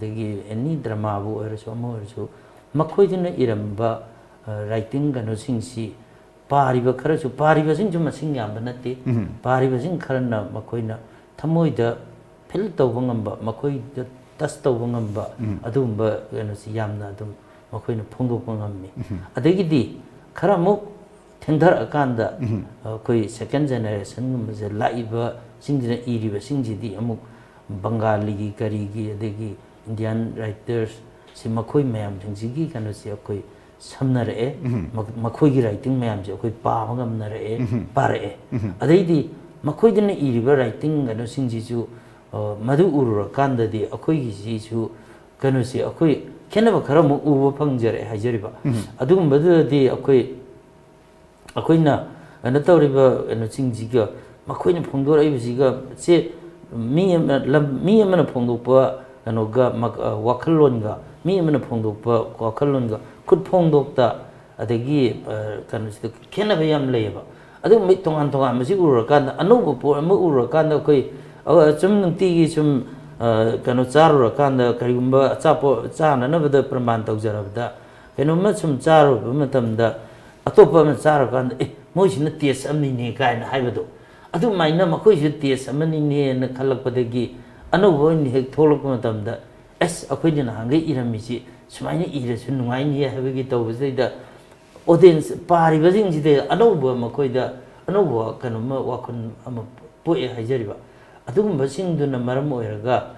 되게 애니 드라마부 어르소 뭐르소 막코이드는 이름바 라이팅 가노싱시 파리바 카르소 파리바신 좀 신이 안 받는데 파리바신 카르나 막코이나 탐모이다 필도 봉은 바 막코이다 따스도 봉은 바 아둠 바 그노시 얌나 아둠 막코이나 퐁고 봉은 미 아데기디 카라모 ꯊꯦꯡꯊꯔꯛꯑꯀꯥꯟꯗ ꯑꯩꯈꯣꯏ ꯁꯦꯀꯦꯟ ꯖꯦꯅꯦꯔꯦꯁꯟꯒꯨꯝꯕꯁꯦ ꯂꯥꯛꯏꯕꯁꯤꯡꯁꯤꯅ ꯏꯔꯤꯕꯁꯤꯡꯁꯤꯗꯤ ꯑꯃꯨꯛ ꯕꯪꯒꯥꯂꯤꯒꯤ ꯀꯔꯤꯒꯤ ꯑꯗꯒꯤ ꯏꯟꯗꯤꯌꯥꯟ ꯔꯥꯏꯇꯔꯁ ꯁꯤ ꯃꯈꯣꯏ ꯃꯌꯥꯝꯁꯤꯡꯁꯤꯒꯤ ꯀꯩꯅꯣꯁꯤ ꯑꯩꯈꯣꯏ ꯁꯝꯅꯔꯛꯑꯦ ꯃꯈꯣꯏꯒꯤ ꯔꯥꯏꯇꯤꯡ ꯃꯌꯥꯝꯁꯦ ꯑꯩꯈꯣꯏ ꯄꯥꯕ ꯉꯝꯅꯔꯛꯑꯦ ꯄꯥꯔꯛꯑꯦ ꯑꯗꯩꯗꯤ ꯃꯈꯣꯏꯗꯅ ꯏꯔꯤꯕ ꯔꯥꯏꯇꯤꯡ ꯀꯩꯅꯣꯁꯤꯡꯁꯤꯁꯨ ꯃꯗꯨ ꯎꯔꯨꯔꯀꯥꯟꯗꯗꯤ ꯑꯩꯈꯣꯏꯒꯤꯁꯤꯁꯨ ꯀꯩꯅꯣꯁꯤ ꯑꯩꯈꯣꯏ ꯈꯦꯠꯅꯕ ꯈꯔ ꯑꯃꯨꯛ ꯎꯕ ꯐꯪꯖꯔꯛꯑꯦ ꯍꯥꯏꯖꯔꯤꯕ ꯑꯗꯨꯒꯨꯝꯕꯗꯨꯗꯗꯤ ꯑꯩꯈꯣꯏ ꯑꯩꯈꯣꯏꯅ ꯀꯩꯅꯣ ꯇꯧꯔꯤꯕ ꯀꯩꯅꯣꯁꯤꯡꯁꯤꯒ ꯃꯈꯣꯏꯅ ꯐꯣꯡꯗꯣꯔꯛꯏꯕꯁꯤꯒ ꯁꯦ ꯃꯤ ꯑꯃ ꯃꯤ ꯑꯃꯅ ꯐꯣꯡꯗꯣꯛꯄ ꯀꯩꯅꯣꯒ ꯋꯥꯈꯜꯂꯣꯟꯒ ꯃꯤ ꯑꯃꯅ ꯐꯣꯡꯗꯣꯛꯄ ꯋꯥꯈꯜꯂꯣꯟꯒ ꯈꯨꯠ ꯐꯣꯡꯗꯣꯛꯇ ꯑꯗꯒꯤ ꯀꯩꯅꯣꯁꯤꯗ ꯈꯦꯠꯅꯕ ꯌꯥꯝ ꯂꯩꯌꯦꯕ ꯑꯗꯨꯒꯨꯝꯕ ꯇꯣꯉꯥꯟ ꯇꯣꯉꯥꯟꯕꯁꯤ ꯎꯔꯀꯥꯟꯗ ꯑꯅꯧꯕ ꯄꯣꯠ ꯑꯃ ꯎꯔꯀꯥꯟꯗ ꯑꯩꯈꯣꯏ ꯁꯨꯝ ꯅꯨꯡꯇꯤꯒꯤ ꯁꯨm ꯀꯩꯅꯣ ꯆꯥꯔꯨꯔꯀꯥꯟꯗ ꯀꯔꯤꯒꯨꯝꯕ ꯑꯆꯥꯄꯣꯠ ꯆꯥꯅꯅꯕꯗ ꯄ꯭ꯔꯃꯥꯟ ꯇꯧꯖꯔꯕꯗ ꯀꯩꯅꯣꯝꯃ ꯁꯨꯝ ꯆꯥꯔꯨꯕ ꯃꯇꯝꯗ 아토파면 사라간데 에 모시는 티에 삼니니 가인 하이버도 아도 마이나 마코시 티에 삼니니 네 칼락버데기 아노보니 헥 톨고만 담다 에스 아코니나 한게 이름이지 스마니 이래서 누가이니 하베기 도브세이다 오덴스 파리버징지데 아노보 마코이다 아노보 카노마 와콘 아마 보에 하이저리바 아도 마싱드나 마름 오이라가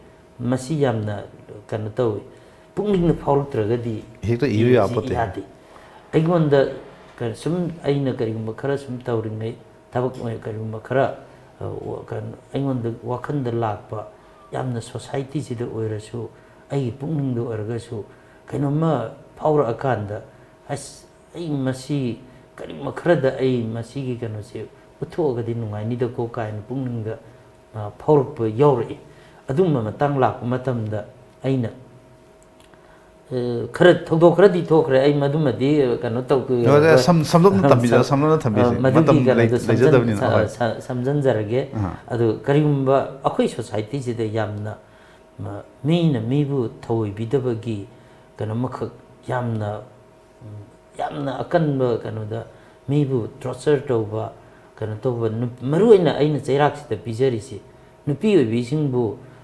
ꯃꯁꯤ ꯌꯥꯝꯅ ꯀꯩꯅꯣ ꯇꯧꯋꯤ ꯄꯨꯛꯅꯤꯡꯗ ꯐꯥꯎꯔꯛꯇ꯭ꯔꯒꯗꯤ ꯍꯦꯛꯇ ꯏꯕ ꯌꯥꯄꯣꯠꯇꯦ ꯌꯥꯗꯦ ꯑꯩꯉꯣꯟꯗ ꯁꯨꯝ ꯑꯩꯅ ꯀꯔꯤꯒꯨꯝꯕ ꯈꯔ ꯁꯨꯝ ꯇꯧꯔꯤꯉꯩ ꯊꯕꯛ ꯀꯔꯤꯒꯨꯝꯕ ꯈꯔ ꯑꯩꯉꯣꯟꯗ ꯋꯥꯈꯟꯗ ꯂꯥꯛꯄ ꯌꯥꯝꯅ ꯁꯣꯁꯥꯏꯇꯤꯁꯤꯗ ꯑꯣꯏꯔꯁꯨ ꯑꯩꯒꯤ ꯄꯨꯛꯅꯤꯡꯗ ꯑꯣꯏꯔꯒꯁꯨ ꯀꯩꯅꯣꯝꯃ ꯐꯥꯎꯔꯛꯑꯀꯥꯟꯗ ꯑꯁ ꯑꯩ ꯃꯁꯤ ꯀꯔꯤꯒꯨꯝꯕ ꯈꯔꯗ ꯑꯩ ꯃꯁꯤꯒꯤ ꯀꯩꯅꯣꯁꯦ ꯎꯠꯊꯣꯛꯑꯒꯗꯤ ꯅꯨꯡꯉꯥꯏꯅꯤꯗꯀꯣ ꯀꯥꯏꯅ ꯄꯨꯛꯅꯤꯡꯗ ꯐꯥꯎꯔꯛꯄ ꯌꯥꯎꯔꯛꯏ ꯑꯗꯨꯝꯕ ꯃꯇꯥꯡ ꯂꯥꯛꯄ ꯃꯇꯝꯗ ꯑꯩꯅ ꯈꯔ ꯊꯧꯗꯣꯛ ꯈꯔꯗꯤ ꯊꯣꯛꯈ꯭ꯔꯦ ꯑꯩ ꯃꯗꯨꯃꯗꯤ ꯀꯩꯅꯣ ꯇꯧꯈꯤ ꯁꯝꯂꯞꯅ ꯊꯝꯕꯤꯖ ꯁꯝꯂꯞꯅ ꯊꯝꯕꯤꯖ ꯃꯇꯝ ꯂꯩꯖꯗꯕꯅꯤꯅ ꯁꯝꯖꯟꯖꯔꯒꯦ ꯑꯗꯨ ꯀꯔꯤꯒꯨꯝꯕ ꯑꯩꯈꯣꯏ ꯁꯣꯁꯥꯏꯇꯤꯁꯤꯗ ꯌꯥꯝꯅ ꯃꯤꯅ ꯃꯤꯕꯨ ꯊꯧꯑꯣꯏꯕꯤꯗꯕꯒꯤ ꯀꯩꯅꯣꯃꯈꯛ ꯌꯥꯝꯅ ꯌꯥꯝꯅ ꯑꯀꯟꯕ ꯀꯩꯅꯣꯗ ꯃꯤꯕꯨ ꯇ꯭ꯔꯣꯆꯔ ꯇꯧꯕ ꯀꯩꯅꯣ ꯇꯧꯕ ꯃꯔꯨꯑꯣꯏꯅ ꯑꯩꯅ ꯆꯩꯔꯥꯛꯁꯤꯗ ꯄꯤꯖꯔꯤꯁꯤ ꯅꯨꯄꯤ ꯑꯣꯏꯕꯤꯁꯤꯡꯕꯨ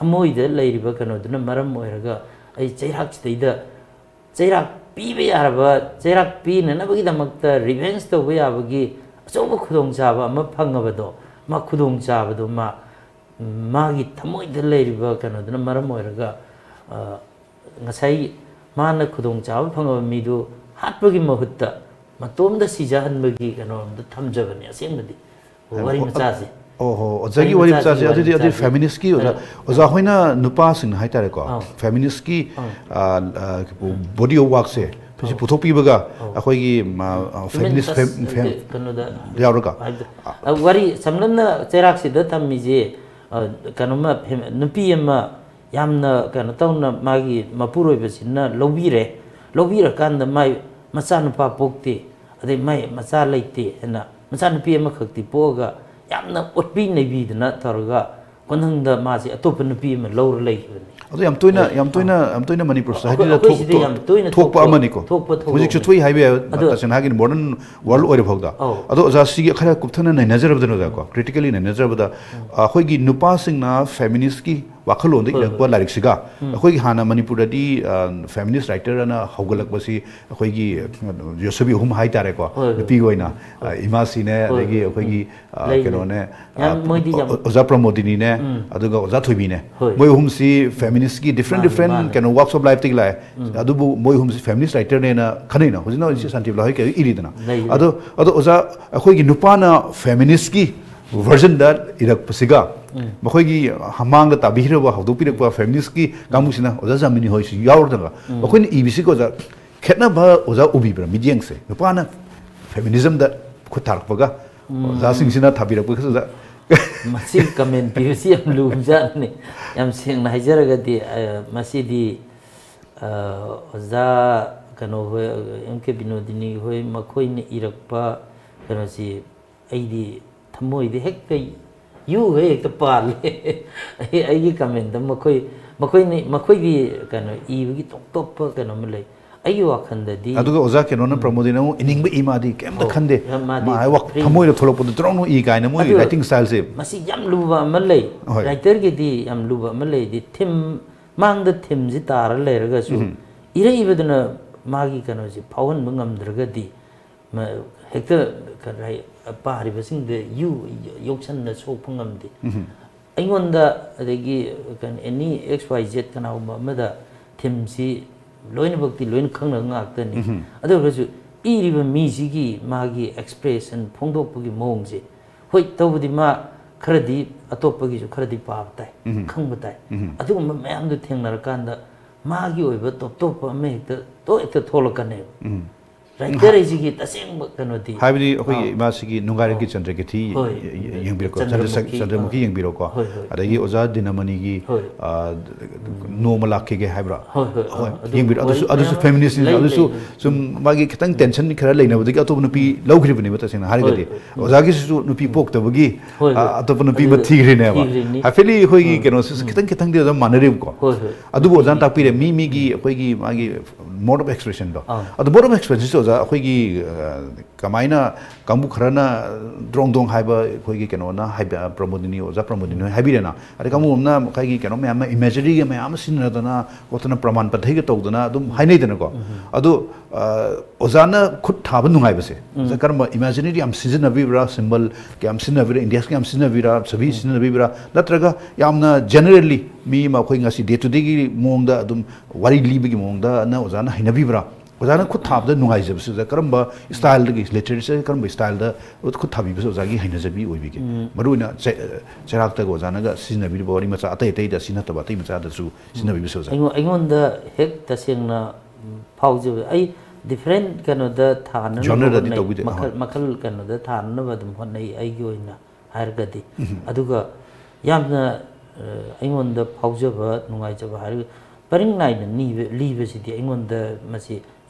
ꯊꯃꯣꯏꯗ ꯂꯩꯔꯤꯕ ꯀꯩꯅꯣꯗꯨꯅ ꯃꯔꯝ ꯑꯣꯏꯔꯒ ꯑꯩ ꯆꯩꯔꯥꯛꯁꯤꯗꯩꯗ ꯆꯩꯔꯥꯛ ꯄꯤꯕ ꯌꯥꯔꯕ ꯆꯩꯔꯥꯛ ꯄꯤꯅꯅꯕꯒꯤꯗꯃꯛꯇ ꯔꯤꯚꯦꯟꯁ ꯇꯧꯕ ꯌꯥꯕꯒꯤ ꯑꯆꯧꯕ ꯈꯨꯗꯣꯡꯆꯥꯕ ꯑꯃ ꯐꯪꯉꯕꯗꯣ ꯃꯥ ꯈꯨꯗꯣꯡꯆꯥꯕꯗꯣ ꯃꯥ ꯃꯥꯒꯤ ꯊꯃꯣꯏꯗ ꯂꯩꯔꯤꯕ ꯀꯩꯅꯣꯗꯨꯅ ꯃꯔꯝ ꯑꯣꯏꯔꯒ ꯉꯁꯥꯏ ꯃꯥꯅ ꯈꯨꯗꯣꯡꯆꯥꯕ ꯐꯪꯉꯕ ꯃꯤꯗꯨ ꯍꯥꯠꯄꯒꯤ ꯃꯍꯨꯠꯇ ꯃꯇꯣꯝꯗ ꯁꯤꯖꯍꯟꯕꯒꯤ ꯀꯩꯅꯣꯝꯗ ꯊꯝꯖꯕꯅꯤ ꯑꯁꯦꯡꯕꯗꯤ ꯋꯥꯔꯤ ꯃꯆꯥꯁꯦ ꯑꯣꯍꯣ ꯑꯣꯖꯥꯒꯤ ꯋꯥꯔꯤ ꯃꯆꯥꯁꯦ ꯑꯗꯨꯗꯤ ꯑꯗꯨꯗꯤ ꯐꯦꯃꯤꯅꯤꯁꯀꯤ ꯑꯣꯖꯥ ꯑꯣꯖꯥ ꯍꯣꯏꯅ ꯅꯨꯄꯥꯁꯤꯡ ꯍꯥꯏꯇꯥꯔꯦꯀꯣ ꯐꯦꯃꯤꯅꯤꯁꯀꯤ ꯕꯣꯗꯤ ꯑꯣꯐ ꯋꯥꯔꯛꯁꯦ ꯁꯤ ꯄꯨꯊꯣꯛꯄꯤꯕꯒ ꯑꯩꯈꯣꯏꯒꯤ ꯐꯦꯃꯤꯅꯤꯁ ꯀꯩꯅꯣꯗ ꯌꯥꯎꯔꯒ ꯋꯥꯔꯤ ꯁꯝꯂꯞꯅ ꯆꯩꯔꯥꯛꯁꯤꯗ ꯊꯝꯃꯤꯁꯦ ꯀꯩꯅꯣꯃ ꯅꯨꯄꯤ ꯑꯃ ꯌꯥꯝꯅ ꯀꯩꯅꯣ ꯇꯧꯅ ꯃꯥꯒꯤ ꯃꯄꯨꯔꯣꯏꯕꯁꯤꯅ ꯂꯧꯕꯤꯔꯦ ꯂꯧꯕꯤꯔꯀꯥꯟꯗ ꯃꯥꯏ ꯃꯆꯥꯅꯨꯄꯥ ꯄꯣꯛꯇꯦ ꯑꯗꯩ ꯃꯥꯏ ꯃꯆꯥ ꯂꯩꯇꯦ ꯍꯥꯏꯅ ꯃꯆꯥꯅꯨꯄꯤ ꯑꯃꯈꯛꯇꯤ ꯄꯣꯛꯑꯒ उत्पी नैभिदन तर को अपि अन्त मोडर्न वर्ल्ड हो खरा कजर क्रिटिक नै अहिलेसँग फेमिलीसक ꯋꯥꯈꯜꯂꯣꯟꯗ ꯏꯔꯛꯄ ꯂꯥꯏꯔꯤꯛꯁꯤꯒ ꯑꯩꯈꯣꯏꯒꯤ ꯍꯥꯟꯅ ꯃꯅꯤꯄꯨꯔꯗꯗꯤ ꯐꯦꯃꯤꯅꯤꯁ ꯔꯥꯏꯇꯔꯅ ꯍꯧꯒꯠꯂꯛꯄꯁꯤ ꯑꯩꯈꯣꯏꯒꯤ ꯌꯣꯁꯕꯤ ꯑꯍꯨꯝ ꯍꯥꯏꯇꯥꯔꯦꯀꯣ ꯅꯨꯄꯤꯒꯤ ꯑꯣꯏꯅ ꯏꯃꯥꯁꯤꯅꯦ ꯑꯗꯒꯤ ꯑꯩꯈꯣꯏꯒꯤ ꯀꯩꯅꯣꯅꯦ ꯑꯣꯖꯥ ꯄ꯭ꯔꯃꯣꯗꯤꯅꯤꯅꯦ ꯑꯗꯨꯒ ꯑꯣꯖꯥ ꯊꯣꯏꯕꯤꯅꯦ ꯃꯣꯏ ꯑꯍꯨꯝꯁꯤ ꯐꯦꯃꯤꯅꯤꯁꯀꯤ ꯗꯤꯐ꯭ꯔꯦꯟ ꯗꯤꯐ꯭ꯔꯦꯟ ꯀꯩꯅꯣ ꯋꯥꯛꯁ ꯑꯣꯐ ꯂꯥꯏꯐꯇꯒꯤ ꯂꯥꯛꯑꯦ ꯑꯗꯨꯕꯨ ꯃꯣꯏ ꯑꯍꯨꯝꯁꯤ ꯐꯦꯃꯤꯅꯤꯁ ꯔꯥꯏꯇꯔꯅꯦꯅ ꯈꯟꯅꯩꯅ ꯍꯧꯖꯤꯛꯅ ꯁꯥꯟꯇꯤꯕ ꯂꯥꯍꯣꯏ ꯀꯩ ꯏꯔꯤꯗꯅ ꯑꯗꯣ ꯑꯗꯣ ꯑꯣꯖꯥ ꯑꯩꯈꯣꯏꯒꯤ ꯅꯨꯄꯥꯅ ꯐꯦꯃꯤꯅꯤꯁꯀꯤ ꯚꯔꯖꯟꯗ ꯏꯔꯛꯄꯁꯤꯒ ꯃꯈꯣꯏꯒꯤ ꯍꯃꯥꯡꯗ ꯇꯥꯕꯤꯔꯕ ꯍꯧꯗꯣꯛꯄꯤꯔꯛꯄ ꯐꯦꯃꯤꯂꯤꯁꯀꯤ ꯀꯥꯡꯕꯨꯁꯤꯅ ꯑꯣꯖꯥ ꯖꯥꯃꯤꯅꯤ ꯍꯣꯏꯁꯨ ꯌꯥꯎꯔꯗꯅ ꯑꯩꯈꯣꯏꯅ ꯏꯕꯤꯁꯤꯒ ꯑꯣꯖꯥ ꯈꯦꯠꯅꯕ ꯑꯣꯖꯥ ꯎꯕꯤꯕ꯭ꯔꯥ ꯃꯤꯠꯌꯦꯡꯁꯦ? ꯅꯨꯄꯥꯅ ꯐꯦꯃꯤꯅꯤꯖꯝꯗ ꯈꯨꯠ ꯊꯥꯔꯛꯄꯒ ꯑꯣꯖꯥꯁꯤꯡꯁꯤꯅ ꯊꯥꯕꯤꯔꯛꯄꯒ ꯃꯁꯤ ꯀꯃꯦꯟ ꯄꯤꯕꯁꯤ ꯌꯥꯝ ꯂꯨꯕꯖꯥꯠꯅꯤ ꯌꯥꯝ ꯁꯦꯡꯅ ꯍꯥꯏꯖꯔꯒꯗꯤ ꯃꯁꯤꯗꯤ ꯑꯣꯖꯥ ꯀꯩꯅꯣ ꯍꯣꯏ ꯑꯦꯝ ꯀꯦ ꯕꯤꯅꯣꯗꯤꯅꯤ ꯍꯣꯏ ꯃꯈꯣꯏꯅ ꯏꯔꯛꯄ ꯀꯩꯅꯣꯁꯤ ꯑꯩꯗꯤ ꯊꯃꯣꯏꯗ ꯍꯦꯛꯇ ꯌꯨꯒ ꯍꯦꯛꯇ ꯄꯥꯜꯂꯦ ꯑꯩ ꯑꯩꯒꯤ ꯀꯃꯦꯟꯗ ꯃꯈꯣꯏ ꯃꯈꯣꯏꯅ ꯃꯈꯣꯏꯒꯤ ꯀꯩꯅꯣ ꯏꯕꯒꯤ ꯇꯣꯞ ꯇꯣꯞꯄ ꯀꯩꯅꯣ ꯑꯃ ꯂꯩ ꯑꯩꯒꯤ ꯋꯥꯈꯜꯗꯗꯤ ꯑꯗꯨꯒ ꯑꯣꯖꯥ ꯀꯩꯅꯣꯅ ꯄ꯭ꯔꯃꯣꯗꯤꯅ ꯑꯃꯨꯛ ꯏꯅꯤꯡꯕ ꯏ ꯃꯥꯗꯤ ꯀꯩꯝꯇ ꯍꯣꯏ. ꯈꯟꯗꯦ ꯌꯥꯝ ꯃꯥꯗꯤ ꯃꯥ ꯋꯥ- free. ꯊꯃꯣꯏꯗ ꯊꯣꯛꯂꯛꯄꯗ ꯇꯔꯥꯎꯅ ꯏ ꯀꯥꯏꯅ ꯃꯣꯏ ꯑꯗꯨ- ꯔꯥꯏꯇꯤꯡ ꯁ꯭ꯇꯥꯏꯜꯁꯦ ꯃꯁꯤ ꯌꯥꯝ ꯂꯨꯕ ꯑꯃ ꯂꯩ ꯍꯣꯏ. ꯔꯥꯏꯇꯔꯒꯤꯗꯤ ꯌꯥꯝ ꯂꯨꯕ ꯑꯃ ꯂꯩꯗꯤ ꯊꯤꯝ ꯃꯥꯡꯗ ꯊꯤꯝꯁꯤ ꯇꯥꯔ ꯂꯩꯔꯒꯁꯨ ꯏꯔꯛꯏꯕꯗꯨꯅ ꯃꯥꯒꯤ ꯀꯩꯅꯣꯁꯤ ꯐꯥꯎꯍꯟꯕ ꯉꯝꯗ꯭ꯔꯒꯗꯤ 파리버싱데 유 욕찬나 소풍감데 아이온다 데기 간 애니 xyz kana 마마다 팀시 로인 복디 로인 컹나 악더니 아도 그래서 이 리버 미지기 마기 엑스프레션 풍도복이 모음지 호이 더부디마 크레디 아토복이 좀 크레디 바다 컹부다 아도 매암도 탱나라 간다 마기 오이버 똑똑 밤에 또 이때 돌아가네 ꯍꯥꯏꯁꯤꯒꯤ ꯇꯁꯦꯡꯕ ꯀꯩꯅꯣꯗꯤ ꯍꯥꯏꯕꯗꯤ ꯑꯩꯈꯣꯏꯒꯤ ꯏꯃꯥꯁꯤꯒꯤ ꯅꯨꯡꯒꯥꯏꯔꯛꯀꯤ ꯆꯟꯗ꯭ꯔꯒꯤꯊꯤ ꯍꯣꯏ. ꯌꯦꯡꯕꯤꯔꯣꯀꯣ ꯆꯟꯗ꯭ꯔꯃꯨꯈꯤ, ꯆꯟꯗ꯭ꯔꯃꯨꯈꯤ ꯑꯥ. ꯌꯦꯡꯕꯤꯔꯣꯀꯣ ꯍꯣꯏ, ꯍꯣꯏ. ꯑꯗꯒꯤ ꯑꯣꯖꯥ ꯗꯤꯅꯃꯅꯤꯒꯤ ꯍꯣꯏ. ꯑꯥ, ꯅꯣꯡꯃ ꯂꯥꯛꯈꯤꯒꯦ ꯍꯥꯏꯕ꯭ꯔꯥ ꯍꯣꯏ, ꯍꯣꯏ, ꯑꯥ. ꯍꯣꯏ ꯑꯗꯨ ꯌꯦꯡꯕꯤꯔꯣ ꯑꯗꯨꯁꯨ ꯋꯥꯔꯤ ꯑꯗꯨꯁꯨ ꯃꯌꯥꯝ ꯐꯦꯃꯤꯅꯤꯁꯅꯤ ꯂꯩ, ꯑꯗꯨꯁꯨ ꯂꯩ. ꯁꯨꯝ ꯃꯥꯒꯤ ꯈꯤꯇꯪ ꯇꯦꯟꯁꯟ ꯈꯔ ꯂꯩꯅꯕꯗꯒꯤ ꯑꯇꯣꯞꯄ ꯅꯨꯄꯤ ꯂꯧꯈ꯭ꯔꯤꯕꯅꯦꯕ ꯇꯁꯦꯡꯅ ꯍꯥꯏꯔꯒꯗꯤ ꯑꯣꯖꯥꯒꯤꯁꯤꯁꯨ ꯅꯨꯄꯤ ꯄꯣꯛꯇꯕꯒꯤ ꯍꯣꯏ, ꯍꯣꯏ. ꯑꯥ, ꯑꯇꯣꯞꯄ ꯅꯨꯄꯤ ꯑꯃ ꯑꯗꯨ ꯊꯤꯈ꯭ꯔꯤꯅꯦꯕ ꯊꯤꯈ꯭ꯔꯤꯅꯤ. ꯍꯥꯏꯐꯦꯠꯂꯤ ꯑꯩꯈꯣꯏꯒꯤ ꯀꯩꯅꯣꯁꯤ ꯈꯤꯇꯪ ꯈꯤꯇꯪꯗꯤ ꯑꯗꯨꯝ ꯃꯥꯟꯅꯔꯤꯕꯀꯣ ꯍꯣꯏ, ꯍꯣꯏ. ꯑꯗꯨꯕꯨ ꯑꯣꯖꯥꯅ ꯇꯥꯛꯄꯤꯔꯦ ꯃꯤ ꯃꯤꯒꯤ ꯑꯩꯈꯣꯏꯒꯤ ꯃꯥꯒꯤ ꯃꯣꯗ ꯑꯣꯐ ꯑꯦꯛꯁꯄ꯭ꯔꯦꯁꯟꯗꯣ ꯑꯥ. ꯑꯗꯣ ꯃꯣꯗ ꯑꯣꯐ ꯑꯦꯛꯁꯄ꯭ꯔꯦꯁꯟꯁꯤ ꯑꯣꯖꯥ ꯑꯩꯈꯣꯏꯒꯤ ꯀꯃꯥꯏꯅ ꯀꯥꯡꯕꯨ ꯈꯔꯅ ꯗ꯭ꯔꯣꯡ ꯗꯣꯡ ꯍꯥꯏꯕ ꯑꯩꯈꯣꯏꯒꯤ ꯀꯩꯅꯣꯅ ꯍꯥꯏꯕ ꯄ꯭ꯔꯃꯣꯗꯤꯅꯤ ꯑꯣꯖꯥ ꯄ꯭ꯔꯃꯣꯗꯤꯅꯤ ꯍꯣꯏ ꯍꯥꯏꯕꯤꯔꯦꯅ ꯑꯗꯩ ꯀꯥꯡꯕꯨ ꯑꯃꯅ ꯃꯈꯣꯏꯒꯤ ꯀꯩꯅꯣ ꯃꯌꯥꯝ ꯑꯃ ꯏꯃꯦꯖꯔꯤꯒ ꯃꯌꯥꯝ ꯑꯃ ꯁꯤꯖꯤꯟꯅꯗꯅ ꯈꯣꯠꯇꯅ ꯄ꯭ꯔꯃꯥꯟ ꯄꯟꯊꯩꯒ ꯇꯧꯗꯅ ꯑꯗꯨꯝ ꯍꯥꯏꯅꯩꯗꯅꯀꯣ ꯑꯗꯣ ꯑꯣꯖꯥꯅ ꯈꯨꯠ ꯊꯥꯕ ꯅꯨꯡꯉꯥꯏꯕꯁꯦ ꯑꯣꯖꯥ ꯀꯔꯝꯕ ꯏꯃꯦꯖꯤꯅꯔꯤ ꯌꯥꯝ ꯁꯤꯖꯤꯟꯅꯕꯤꯕ꯭ꯔꯥ ꯁꯤꯝꯕꯜ ꯀꯌꯥꯝ ꯁꯤꯖꯤꯟꯅꯕꯤꯕ꯭ꯔꯥ ꯏꯟꯗꯤꯌꯥꯁ ꯌꯥꯝ ꯁꯤꯖꯤꯟꯅꯕꯤꯕ꯭ꯔꯥ ꯁꯕꯤ ꯁꯤꯖꯤꯟꯅꯕꯤꯕ꯭ꯔꯥ ꯅꯠꯇ꯭ꯔꯒ ꯌꯥꯝꯅ ꯖꯦꯅꯔꯦꯜꯂꯤ ꯃꯤ ꯑꯃ ꯑꯩꯈꯣꯏ ꯉꯁꯤ ꯗꯦ ꯇꯨ ꯗꯦꯒꯤ ꯃꯑꯣꯡꯗ ꯑꯗꯨꯝ ꯋꯥꯔꯤ ꯂꯤꯕꯒꯤ ꯃꯑꯣꯡꯗ ꯑꯣꯖꯥꯅ ꯍꯩꯅꯕꯤꯕ꯭ꯔꯥ ꯑꯣꯖꯥꯅ ꯈꯨꯠ ꯊꯥꯕꯗ ꯅꯨꯡꯉꯥꯏꯖꯕꯁꯤ ꯑꯣꯖꯥ ꯀꯔꯝꯕ ꯁ꯭ꯇꯥꯏꯜꯗꯒꯤ ꯂꯤꯇꯔꯦꯆꯔ ꯀꯔꯝꯕ ꯁ꯭ꯇꯥꯏꯜꯗ ꯈꯨꯠ ꯊꯥꯕꯤꯕꯁꯤ ꯑꯣꯖꯥꯒꯤ ꯍꯩꯅꯖꯕꯤ ꯑꯣꯏꯕꯤꯒꯦ ꯃꯔꯨꯑꯣꯏꯅ ꯆꯩ- ꯆꯩꯔꯥꯛꯇꯒ ꯑꯣꯖꯥꯅꯒ ꯁꯤꯖꯤꯟꯅꯕꯤꯔꯤꯕ ꯋꯥꯔꯤ ꯃꯆꯥ ꯑꯇꯩ ꯑꯇꯩꯗ ꯁꯤ ꯅꯠꯇꯕ ꯑꯇꯩ ꯃꯆꯥꯗꯁꯨ ꯁꯤꯖꯤꯟꯅꯕꯤꯕꯁꯤ ꯑꯣꯖꯥ ꯑꯩꯉꯣꯟ- ꯑꯩꯉꯣꯟꯗ ꯍꯦꯛ ꯇꯁꯦꯡꯅ ꯎꯝ, ꯐꯥꯎꯖꯕ ꯑꯩ ꯗꯤꯐ꯭ꯔꯦꯟ ꯀꯩꯅꯣꯗ ꯊꯥꯅꯅꯕ Genre-ꯗꯗꯤ ꯍꯣꯠꯅꯩ. ꯇꯧꯕꯤꯗꯦ, ꯃꯈꯜ ꯑꯍꯣꯏ. ꯃꯈꯜ ꯀꯩꯅꯣꯗ ꯊꯥꯅꯅꯕ ꯑꯗꯨꯝ ꯍꯣꯠꯅꯩ ꯑꯩꯒꯤ ꯑꯣꯏꯅ ꯍꯥꯏꯔꯒꯗꯤ ꯑꯗꯨꯒ ꯌꯥꯝꯅ ꯑ, ꯑꯩꯉꯣꯟꯗ ꯐꯥꯎꯖꯕ ꯅꯨꯡꯉꯥꯏꯖꯕ ꯍꯥꯏꯔꯒ ꯄꯔꯤꯡ ꯅꯥꯏꯅ ꯅꯤꯕ ꯂꯤꯕꯁꯤꯗꯤ ꯑꯩꯉꯣꯟꯗ ꯃꯁꯤ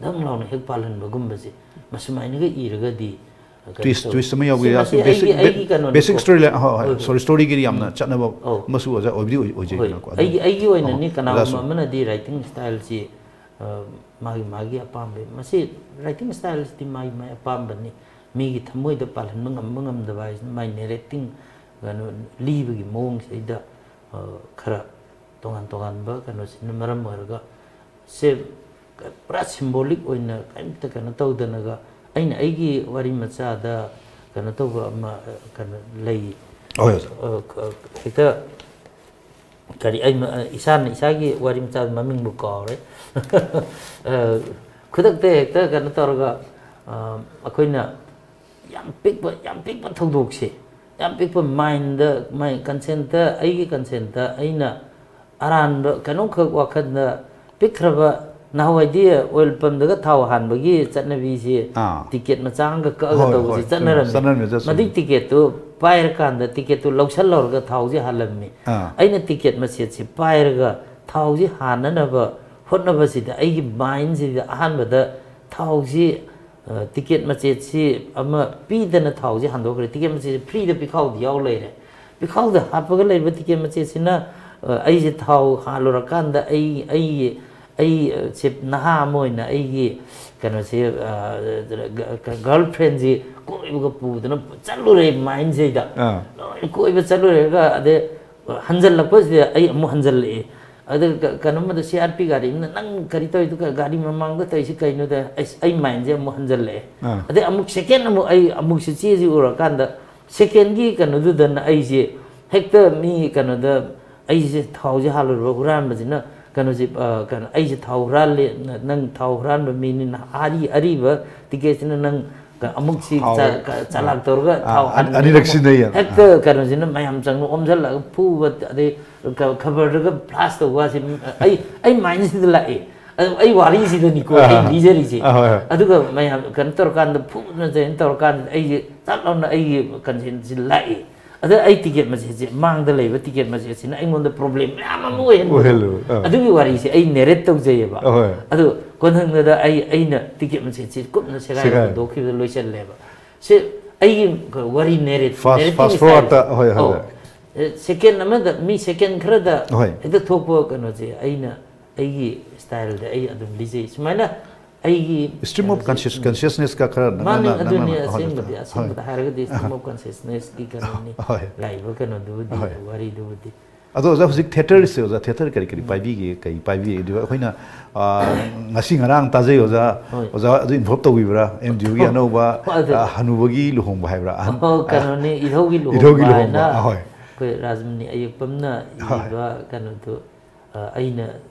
ꯗꯪ ꯂꯥꯎꯅ ꯍꯦꯛ ꯄꯥꯜꯍꯟꯕꯒꯨꯝꯕꯁꯦ ꯃꯁꯨꯃꯥꯏꯅꯒ ꯏꯔꯒꯗꯤ ꯀꯩꯅꯣ twist ꯇꯧ- twist ꯑꯃ ꯁꯤ ꯌꯥꯎꯕ ꯃꯁꯤ ꯑꯩꯒꯤ ꯑꯩꯒꯤ ꯀꯩꯅꯣꯅꯤꯀꯣ. ꯕꯦꯁꯤꯛ ꯁ꯭ꯇꯣꯔꯤ ꯍꯣꯏ ꯍꯣꯏ, ꯍꯣꯏ ꯍꯣꯏ. ꯁꯣꯔꯤ ꯁ꯭ꯇꯣꯔꯤꯒꯤꯗꯤ ꯌꯥꯝꯅ ꯆꯠꯅꯕ ꯑꯧ. ꯑꯃꯁꯨ ꯑꯣꯖꯥ ꯑꯣꯏꯕꯗꯤ ꯑꯣꯏ- ꯍꯣꯏ ꯑꯣꯏꯖꯩꯗꯅꯀꯣ ꯑꯗꯨ- ꯑꯩꯒꯤ ꯑꯩꯒꯤ ꯑꯣꯏꯅꯅꯤ ꯑꯣ, ꯀꯅꯥꯒꯨꯝꯕ ꯑꯣꯖꯥꯁꯨ. ꯑꯃꯅꯗꯤ ꯔꯥꯏꯇꯤꯡ ꯁ꯭ꯇꯥꯏꯜꯁꯤ ꯑ, ꯃꯥꯒꯤ ꯃꯥꯒꯤ ꯑꯄꯥꯝꯕ ꯃꯁꯤ ꯔꯥꯏꯇꯤꯡ ꯁ꯭ꯇꯥꯏꯜꯁꯤꯗꯤ ꯃꯥꯒꯤ ꯃꯥꯒꯤ ꯑꯄꯥꯝꯕꯅꯤ ꯃꯤꯒꯤ ꯊꯃꯣꯏꯗ ꯄꯥꯜꯍꯟꯕ ꯉꯝꯕ ꯉꯝꯗꯕ ꯍꯥꯏꯁꯤꯅ ꯃꯥꯏ ꯅꯦꯔꯦꯇꯤꯡ ꯀꯩꯅꯣ ꯂꯤꯕꯒꯤ ꯃꯑꯣꯡꯁꯤꯗ ꯑ, ꯈꯔ ꯇꯣꯉꯥꯟ ꯇꯣꯉꯥꯟꯕ ꯀꯩꯅꯣꯁꯤꯅ ꯃꯔꯝ ꯑꯣꯏꯔꯒ ꯁꯦ ꯄꯨꯔꯥ ꯁꯤꯝꯕꯣꯂꯤꯛ ꯑꯣꯏꯅ ꯀꯔꯤꯝꯇ ꯀꯩꯅꯣ ꯇꯧꯗꯅꯒ ꯑꯩꯅ ꯑꯩꯒꯤ ꯋꯥꯔꯤ ꯃꯆꯥꯗ ꯀꯩꯅꯣ ꯇꯧꯕ ꯑꯃ ꯑ, ꯀꯩꯅꯣ ꯂꯩ ꯍꯣꯏ ꯑꯣꯖꯥ ꯑ, ಕ- ꯍꯦꯛꯇ ꯀꯔꯤ ꯑꯩ ꯃ- ꯏꯁꯥꯅ ꯏꯁꯥꯒꯤ ꯋꯥꯔꯤ ꯃꯆꯥ ꯃꯃꯤꯡꯕꯨ ꯀꯥꯎꯔꯦ ꯑ, ꯈꯨꯗꯛꯇ ꯍꯦꯛꯇ ꯀꯩꯅꯣ ꯇꯧꯔꯒ ꯑ, ꯑꯩꯈꯣꯏꯅ ꯌꯥꯝ ꯄꯤꯛꯄ ꯌꯥꯝ ꯄꯤꯛꯄ ꯊꯧꯗꯣꯛꯁꯦ ꯌꯥꯝ ꯄꯤꯛꯄ ꯃꯥꯏꯟꯗ ꯃꯥꯏ ꯀꯟꯁꯦꯟꯇ ꯑꯩꯒꯤ ꯀꯟꯁꯦꯟꯇ ꯑꯩꯅ ꯑꯔꯥꯟꯕ ꯀꯩꯅꯣꯝꯈꯛ ꯋꯥꯈꯜꯗ ꯄꯤꯛꯈ꯭ꯔꯕ नहावैदी ओइल पम्दग थाव हानबगी चटनबीसी टिकेट मचांग कग तबसी चटनरम मदि टिकेट तो पायर कांद टिकेट तो लौसल लौरग थावजी हालमनी अइन टिकेट मसेसी पायरग थावजी हाननब होनबसिद अइगी माइंडसिद अहानबद थावजी टिकेट मसेसी अम पीदन ꯑꯩꯁꯦ ꯊꯥꯎ ꯍꯥꯜꯂꯨꯔꯀꯥꯟꯗ ꯑꯩ ꯑꯩꯒꯤ ꯑꯩ ꯑ, ꯁꯦ ꯅꯍꯥ ꯑꯃ ꯑꯣꯏꯅ ꯑꯩꯒꯤ ꯀꯩꯅꯣꯁꯦ ꯒꯔꯜ ꯐ꯭ꯔꯦꯟꯁꯤ ꯀꯣꯏꯕꯒ ꯄꯨꯗꯅ ꯆꯠꯂꯨꯔꯦ ꯃꯥꯏꯟꯁꯤꯗ ꯑꯥ. ꯂꯣꯏ ꯀꯣꯏꯕ ꯆꯠꯂꯨꯔꯦꯒ ꯑꯗꯩ ꯍꯟꯖꯜꯂꯛꯄꯁꯤꯗ ꯑꯩ ꯑꯃꯨꯛ ꯍꯟꯖꯜꯂꯛꯑꯦ ꯑꯗ ꯀꯩꯅꯣꯝꯃꯗ ꯁꯤ ꯑꯥꯔ ꯄꯤ ꯒꯥꯔꯤ ꯑꯃꯅ ꯅꯪ ꯀꯔꯤ ꯇꯧꯔꯤꯗꯨ ꯒꯥꯔꯤ ꯃꯃꯥꯡꯗ ꯇꯧꯔꯤꯁꯤ ꯀꯩꯅꯣꯗ ꯑꯩ ꯃꯥꯏꯟꯁꯦ ꯑꯃꯨꯛ ꯍꯟꯖꯜꯂꯛꯑꯦ ꯑꯗꯩ ꯑꯃꯨꯛ ꯁꯦꯀꯦꯟ ꯑꯃꯨꯛ ꯑꯩ ꯑꯃꯨꯛꯁꯤ ꯆꯦꯁꯤ ꯎꯔꯀꯥꯟꯗ ꯁꯦꯀꯦꯟꯒꯤ ꯀꯩꯅꯣꯗꯨꯗꯅ ꯑꯩꯁꯦ ꯍꯦꯛꯇ ꯃꯤ ꯀꯩꯅꯣꯗ ꯑꯩꯁꯦ ꯊꯥꯎꯁꯦ ꯍꯥꯜꯂꯨꯔꯕ ꯍꯨꯔꯥꯟꯕꯁꯤꯅ ꯀꯩꯅꯣꯁꯦ ꯀꯩꯅꯣ ꯑꯩꯁꯦ ꯊꯥꯎ ꯍꯨꯔꯥꯜꯂꯦ ꯅꯪ ꯊꯥꯎ ꯍꯨꯔꯥꯟꯕ ꯃꯤꯅꯤꯅ ꯑꯔꯤ ꯑꯔꯤꯕ ꯇꯤꯀꯦꯠꯁꯤꯅ ꯅꯪ ꯑꯃꯨꯛ ꯁꯤ ꯆꯂꯥꯛ ꯇꯧꯔꯒ ꯊꯥꯎ ꯑꯅꯤꯔꯛ ꯁꯤꯟꯅꯩ ꯍꯦꯛꯇ ꯀꯩꯅꯣꯁꯤꯅ ꯃꯌꯥꯝ ꯆꯪꯅ ꯑꯣꯝꯁꯤꯜꯂꯒ ꯐꯨꯕ ꯑꯗꯩ ꯈꯕꯔꯗꯒ ꯐ꯭ꯂꯥꯁ ꯇꯧꯕ ꯑꯁꯤ ꯑꯩ ꯑꯩ ꯃꯥꯏꯟꯁꯤꯗ ꯂꯥꯛꯑꯦ ꯑꯗꯨ ꯑꯩ ꯋꯥꯔꯤꯁꯤꯗꯅꯤꯀꯣ ꯑꯩ ꯂꯤꯖꯔꯤꯁꯦ ꯑꯗꯨꯒ ꯃꯌꯥꯝ ꯀꯩꯅꯣ ꯇꯧꯔꯀꯥꯟꯗ ꯐꯨꯅ ꯀꯩꯅꯣ ꯇꯧꯔꯀꯥꯟꯗ ꯑꯩꯁꯦ ꯆꯞ ꯂꯥꯎꯅ ꯑꯩꯒꯤ ꯀꯟꯁꯦꯟꯁꯤ ꯂꯥꯛꯑꯦ ꯑꯗ ꯑꯩ ꯇꯤꯀꯦꯠ ꯃꯆꯦꯠꯁꯦ ꯃꯥꯡꯗ ꯂꯩꯕ ꯇꯤꯀꯦꯠ ꯃꯆꯦꯠꯁꯤꯅ ꯑꯩꯉꯣꯟꯗ ꯄ꯭ꯔꯣꯕ꯭ꯂꯦꯝ ꯃꯌꯥꯝ ꯑꯃ ꯑꯣꯏꯍꯟꯕ ꯑꯗꯨꯒꯤ ꯋꯥꯔꯤꯁꯦ ꯑꯩ ꯅꯦꯔꯦꯠ ꯇꯧꯖꯩꯑꯕ ꯑꯗꯨ ꯀꯣꯟꯊꯪꯗ ꯑꯩ ꯑꯩꯅ ꯇꯤꯀꯦꯠ ꯃꯆꯦꯠꯁꯤ ꯀꯨꯞꯅ ꯁꯦꯒꯥꯏꯔ ꯍꯨꯟꯗꯣꯛꯈꯤꯕꯗ ꯂꯣꯏꯁꯜꯂꯦꯕ ꯁꯤ ꯑꯩꯒꯤ ꯋꯥꯔꯤ ꯅꯦꯔꯦꯠ ꯁꯦꯀꯦꯟ ꯑꯃꯗ ꯃꯤ ꯁꯦꯀꯦꯟ ꯈꯔꯗ ꯍꯦꯛꯇ ꯊꯣꯛꯄ ꯀꯩꯅꯣꯁꯦ ꯑꯩꯅ ꯑꯩꯒꯤ ꯁ꯭ꯇꯥꯏꯜꯗ ꯑꯩ ꯑꯗꯨꯝ ꯂꯤꯖꯩ ꯁꯨꯃꯥꯏꯅ ꯑꯩꯒꯤ ꯁ꯭ꯇ꯭ꯔꯤꯝ ꯑꯣꯐ ꯀꯟꯁꯤꯌꯁꯅꯦꯁ ꯀ ꯈꯔ ꯅꯥꯅ ꯅꯥꯅ ꯍꯣꯏ ꯑꯗꯨꯅꯤ ꯑꯁꯦꯡꯕꯗꯤ ꯑꯁꯦꯡꯕꯗ ꯍꯥꯏꯔꯒꯗꯤ ꯁ꯭ꯇ꯭ꯔꯤꯝ ꯑꯣꯐ ꯀꯟꯁꯤꯌꯁꯅꯦꯁ ꯀꯤ ꯀꯔꯤꯅꯤ ꯂꯥꯏꯕ ꯀꯩꯅꯣꯗꯨꯗꯤ ꯋꯥꯔꯤꯗꯨꯗꯤ ꯑꯗꯣ ꯑꯣꯖꯥ ꯍꯧꯖꯤꯛ ꯊꯦꯇꯔꯁꯦ ꯑꯣꯖꯥ ꯊꯦꯇꯔ ꯀꯔꯤ ꯀꯔꯤ ꯄꯥꯏꯕꯤꯒꯤ ꯀꯔꯤ ꯄꯥꯏꯕꯤ ꯑꯗꯨ ꯑꯩꯈꯣꯏꯅ ꯉꯁꯤ ꯉꯔꯥꯡ ꯇꯥꯖꯩ ꯑꯣꯖꯥ ꯑꯣꯖꯥ ꯑꯗꯨ ꯏꯟꯚꯣꯜꯞ ꯇꯧꯕꯤꯕ꯭ꯔꯥ ꯑꯦꯝ ꯗꯤ ꯌꯨꯒꯤ ꯑꯅꯧꯕ ꯍꯅꯨꯕꯒꯤ ꯂꯨꯍꯣꯡꯕ ꯍꯥꯏꯕ꯭ꯔꯥ ꯀꯩꯅꯣꯅꯤ ꯏꯙꯧꯒꯤ ꯂꯨꯍꯣꯡꯕ ꯏꯙꯧꯒꯤ ꯂꯨꯍꯣꯡꯕ ꯍꯣꯏ ꯑꯩꯈꯣꯏ ꯔꯥꯖꯃꯅꯤ ꯑꯌꯨꯛꯄꯝꯅ ꯏꯕ ꯀꯩꯅꯣꯗꯨ ꯑꯩꯅ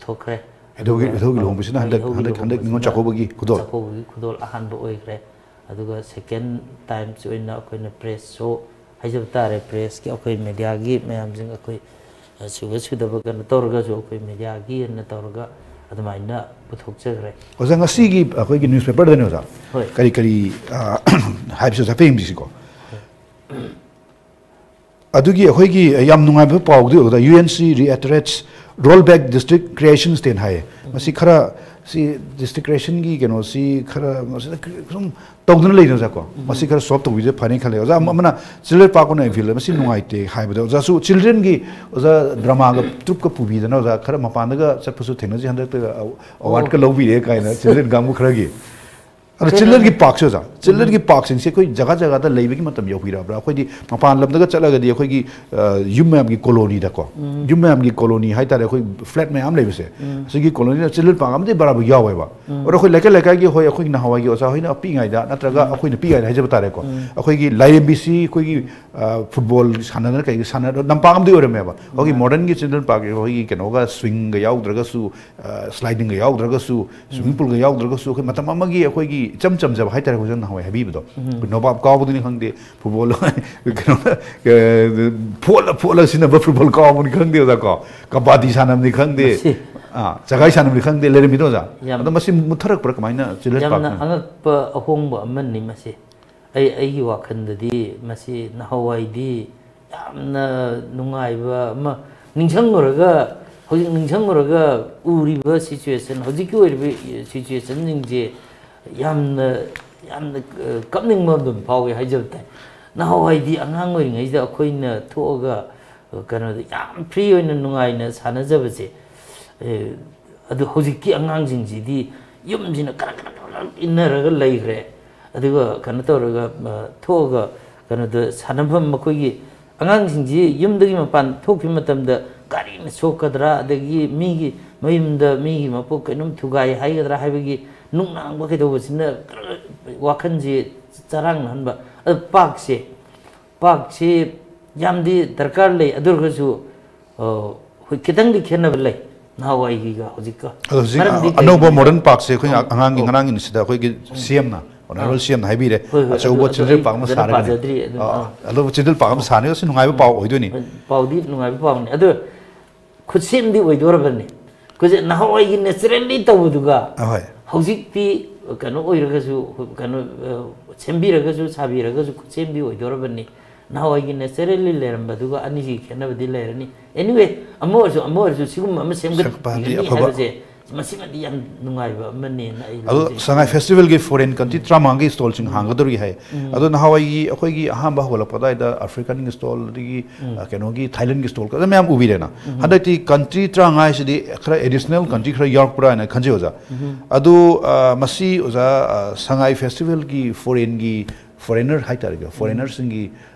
토크레 에도기 에도기 롱부시나 한다 한다 한다 이거 작업하기 구도 작업하기 구도 한도 오이그래 아두가 세컨 타임 저이나 코이나 프레스 소 하이접다레 프레스 게 코이 미디아기 매암징 코이 시거시도 버건 토르가 저 코이 미디아기 나 토르가 아드마이나 부톡제 그래 어제 nga시기 코이기 뉴스페이퍼 되는 거자 그리 그리 하이브스 잡힘 비시고 ꯑꯗꯨꯒꯤ ꯑꯩꯈꯣꯏꯒꯤ ꯌꯥꯝ ꯅꯨꯡꯉꯥꯏꯕ ꯄꯥꯎꯗꯤ ꯑꯣꯏꯒꯗ꯭ꯔꯥ U N C reiterates roll back district creation stand ꯍꯥꯏꯌꯦ ꯃꯁꯤ ꯈꯔ ꯁꯤ ꯗꯤꯁꯇ꯭ꯔꯤꯛ ꯀ꯭ꯔꯤꯌꯦꯁꯟꯒꯤ ꯀꯩꯅꯣꯁꯤ ꯈꯔ ꯃꯁꯤꯗ ꯁꯨꯝ ꯇꯧꯗꯅ ꯂꯩꯅꯖꯥꯀꯣ ꯃꯁꯤ ꯈꯔ ꯁꯣꯜꯕ ꯇꯧꯕꯤꯗ ꯐꯅꯤ ꯈꯜꯂꯦ ꯑꯣꯖꯥ ꯑꯃꯅ ꯆꯤꯜꯗ꯭ꯔꯦꯟ ꯄꯥꯛꯄꯅ ꯏꯝꯐꯤꯜ ꯃꯁꯤ ꯅꯨꯡꯉꯥꯏꯇꯦ ꯍꯥꯏꯕꯗ ꯑꯣꯖꯥꯁꯨ ꯆꯤꯜꯗ꯭ꯔꯦꯟꯒꯤ ꯑꯣꯖꯥ ꯗ꯭ꯔꯃꯥꯒ ꯇ꯭ꯔꯨꯞꯀ ꯄꯨꯕꯤꯗꯅ ꯑꯣꯖꯥ ꯈꯔ ꯃꯄꯥꯟꯗꯒ ꯆꯠꯄꯁꯨ ꯊꯦꯡꯅꯁꯤ ꯍꯟꯗꯛꯇ ꯑꯦꯋꯥꯔꯗꯀ ꯂꯧꯕꯤꯔꯦ ꯀꯥꯏꯅ ꯆꯤꯜꯗ꯭ꯔꯦꯟ ꯀꯥꯡꯕꯨ ꯈꯔꯒꯤ अरे चिल्लर की पार्क से जा चिल्लर की पार्क सिंह से कोई जगह जगह तक लेबे की मतलब यौही रहा अखोई कोई मपान लम दगा चला गदी कोई की युम मैम की कॉलोनी दको युम मैम की कॉलोनी हाई तारे कोई फ्लैट में आम लेबे से से की कॉलोनी चिल्लर पांग आम दे बराबर या होइबा और कोई लेके लेके की होय कोई ना होवा की ओसा होय ना अपी गाई दा नत्रगा अखोई ने पी गाई बता रे को कोई की लाइरम बीसी अखोई की फुटबॉल सानन कई सानन नंपांग आम दे ओरे मेबा ओकी मॉडर्न की चिल्ड्रन पार्क की केनोगा स्विंग याउ द्रगसु स्लाइडिंग याउ द्रगसु स्विमिंग पूल याउ द्रगसु अखोई मतम कोई की ꯏꯆꯝ ꯆꯝꯖꯕ ꯍꯥꯏꯇꯥꯔꯦ ꯑꯩꯈꯣꯏ ꯅꯍꯥꯟꯋꯥꯏ ꯍꯥꯏꯕꯤꯕꯗꯣ ꯅꯣꯕꯥꯞ ꯀꯥꯎꯕꯗꯨꯅꯤ ꯈꯪꯗꯦ ꯐꯨꯠꯕꯣꯜ ꯀꯩꯅꯣ ꯐꯣꯠꯂ ꯐꯣꯠꯂ ꯁꯤꯟꯅꯕ ꯐꯨꯠꯕꯣꯜ ꯀꯥꯎꯕꯅꯤ ꯈꯪꯗꯦ ꯑꯣꯖꯥ ꯀꯣ ꯀꯕꯥꯗꯤ ꯁꯥꯟꯅꯕꯅꯤ ꯈꯪꯗꯦ ꯆꯒꯥꯏ ꯁꯥꯟꯅꯕꯅꯤ ꯈꯪꯗꯦ ꯂꯩꯔꯝꯃꯤꯗꯣ ꯑꯣꯖꯥ ꯑꯗꯣ ꯃꯁꯤ ꯃꯨꯠꯊꯔꯛꯄ꯭ꯔꯥ ꯀꯃꯥꯏꯅ ꯆꯤꯜꯗ꯭ꯔꯦꯟ ꯄꯥꯔꯛ ꯌꯥꯝꯅ ꯑꯉꯛꯄ ꯑꯍꯣꯡꯕ ꯑꯃꯅꯤ ꯃꯁꯤ ꯑꯩ ꯑꯩꯒꯤ ꯋꯥꯈꯜꯗꯗꯤ ꯃꯁꯤ ꯅꯍꯥꯟꯋꯥꯏꯗꯤ ꯌꯥꯝꯅ ꯅꯨꯡꯉꯥꯏꯕ ꯑꯃ ꯅꯤꯡꯁꯤꯡꯉꯨꯔꯒ ꯍꯧꯖꯤꯛ ꯅꯤꯡꯁꯤꯡꯉꯨꯔꯒ ꯎꯔꯤꯕ ꯁꯤꯆꯨꯋꯦꯁꯟ ꯍꯧꯖꯤꯛꯀꯤ ꯑꯣꯏꯔꯤꯕ ꯁꯤꯆꯨꯋꯦꯁꯟꯁꯤꯡꯁꯦ ꯌꯥꯝꯅ ꯌꯥꯝꯅ ꯀꯞꯅꯤꯡꯕ ꯑꯗꯨꯝ ꯐꯥꯎꯋꯦ ꯍꯥꯏꯖꯕ ꯇꯥꯏ ꯅꯍꯥꯟꯋꯥꯏꯗꯤ ꯑꯉꯥꯡ ꯑꯣꯏꯔꯤꯉꯩꯗ ꯑꯩꯈꯣꯏꯅ ꯊꯣꯛꯑꯒ ꯀꯩꯅꯣꯗ ꯌꯥꯝ ꯐ꯭ꯔꯤ ꯑꯣꯏꯅ ꯅꯨꯡꯉꯥꯏꯅ ꯁꯥꯟꯅꯖꯕꯁꯦ ꯑꯗꯨ ꯍꯧꯖꯤꯛꯀꯤ ꯑꯉꯥꯡꯁꯤꯡꯁꯤꯗꯤ ꯌꯨꯝꯁꯤꯅ ꯀꯔꯛ ꯀꯔꯛ ꯀꯔꯛ ꯏꯟꯅꯔꯒ ꯂꯩꯈ꯭ꯔꯦ ꯑꯗꯨꯒ ꯀꯩꯅꯣ ꯇꯧꯔꯒ ꯊꯣꯛꯑꯒ ꯀꯩꯅꯣꯗ ꯁꯥꯟꯅꯐꯝ ꯃꯈꯣꯏꯒꯤ ꯑꯉꯥꯡꯁꯤꯡꯁꯤ ꯌꯨꯝꯗꯒꯤ ꯃꯄꯥꯟ ꯊꯣꯛꯈꯤꯕ ꯃꯇꯝꯗ ꯀꯔꯤꯅ ꯁꯣꯛꯀꯗ꯭ꯔꯥ ꯑꯗꯒꯤ ꯃꯤꯒꯤ ꯃꯌꯨꯝꯗ ꯃꯤꯒꯤ ꯃꯄꯣꯛ ꯀꯩꯅꯣꯝ ꯊꯨꯒꯥꯏ ꯍꯥꯏꯒꯗ꯭ꯔꯥ ꯍꯥꯏꯕꯒꯤ ꯅꯨꯡꯅꯥꯡꯕ ꯀꯩꯗꯧꯕꯁꯤꯅ ꯋꯥꯈꯜꯁꯤ ꯆꯔꯥꯡꯅꯍꯟꯕ ꯑꯗꯨ ꯄꯥꯛꯁꯦ ꯄꯥꯛꯁꯤ ꯌꯥꯝꯗꯤ ꯗꯔꯀꯥꯔ ꯂꯩ ꯑꯗꯨ ꯑꯣꯏꯔꯒꯁꯨ ꯍꯣꯏ ꯈꯤꯇꯪꯗꯤ ꯈꯦꯠꯅꯕ ꯂꯩ ꯅꯍꯥꯟꯋꯥꯏꯒꯤꯒ ꯍꯧꯖꯤꯛꯀ ꯑꯗꯣ ꯍꯧꯖꯤꯛ ꯑꯅꯧꯕ ꯃꯣꯗꯔꯟ ꯄꯥꯔꯛꯁꯦ ꯑꯩꯈꯣꯏ ꯑꯉꯥꯡꯒꯤ ꯉꯔꯥꯡꯒꯤꯁꯤꯗ ꯑꯩꯈꯣꯏꯒꯤ ꯁꯤ ꯑꯦꯝꯅ ꯑꯣꯅꯔꯦꯕꯜ ꯁꯤ ꯑꯦꯝꯅ ꯍꯥꯏꯕꯤꯔꯦ ꯑꯆꯧꯕ ꯆꯤꯜꯗ꯭ꯔꯦꯟ ꯄꯥꯔꯛ ꯑꯃ ꯁꯥꯔꯒꯅꯤ ꯑꯗꯨꯕꯨ ꯆꯤꯜꯗ꯭ꯔꯦꯟ ꯄꯥꯔꯛ ꯑꯃ ꯁꯥꯔꯅꯤ ꯑꯁꯤ ꯅꯨꯡꯉꯥꯏꯕ ꯄꯥꯎ ꯑꯣꯏꯗꯣꯏꯅꯤ ꯄꯥꯎꯗꯤ ꯅꯨꯡꯉꯥꯏꯕ ꯄꯥꯎꯅꯤ ꯑꯗꯨ ꯈꯨꯠꯁꯦꯝꯗꯤ ꯑꯣꯏꯗꯣꯔꯕꯅꯤ ꯑꯩꯈꯣꯏꯁꯦ ꯅꯍꯥꯟꯋꯥꯏꯒꯤ ꯅꯦꯆꯔꯦꯜꯂꯤ ꯇꯧꯕꯗꯨꯒ ꯍꯧꯖꯤꯛꯇꯤ ꯀꯩꯅꯣ ꯑꯣꯏꯔꯒꯁꯨ ꯀꯩꯅꯣ ꯁꯦꯝꯕꯤꯔꯒꯁꯨ ꯁꯥꯕꯤꯔꯒꯁꯨ ꯈꯨꯠꯁꯦꯝꯗꯤ ꯑꯣꯏꯗꯣꯔꯕꯅꯤ ꯅꯍꯥꯟꯋꯥꯏꯒꯤ ꯅꯦꯆꯔꯦꯜꯂꯤ ꯂꯩꯔꯝꯕꯗꯨꯒ ꯑꯅꯤꯁꯤ ꯈꯦꯠꯅꯕꯗꯤ ꯂꯩꯔꯅꯤ ꯑꯦꯅꯤꯋꯦ ꯑꯃ ꯑꯣꯏꯔꯁꯨ ꯑꯃ ꯑꯣꯏꯔꯁꯨ ꯁꯤꯒꯨꯝꯕ ꯑꯃ ꯁꯦꯝꯒꯠꯄꯗꯤ ꯁꯦꯝꯒꯠꯄꯤꯒꯅꯤ ꯑꯐꯕ ꯍꯥꯏꯕꯁꯦ संगाई फेस्टिवल की फॉरेन कंट्री त्रामांग स्टॉल हांगदरी है नहावाई की अहम होलपद अफ्रीकन की स्टॉल कहोगी थाइलैंड स्टॉल मैं उबीरेना हंटी कंट्री त्रांगाई खर एडिशनल कंट्री खर यौरपरा खजे ओजा संगाई फेस्टिवल की फॉरेन की फॉरेनर है फॉरेनर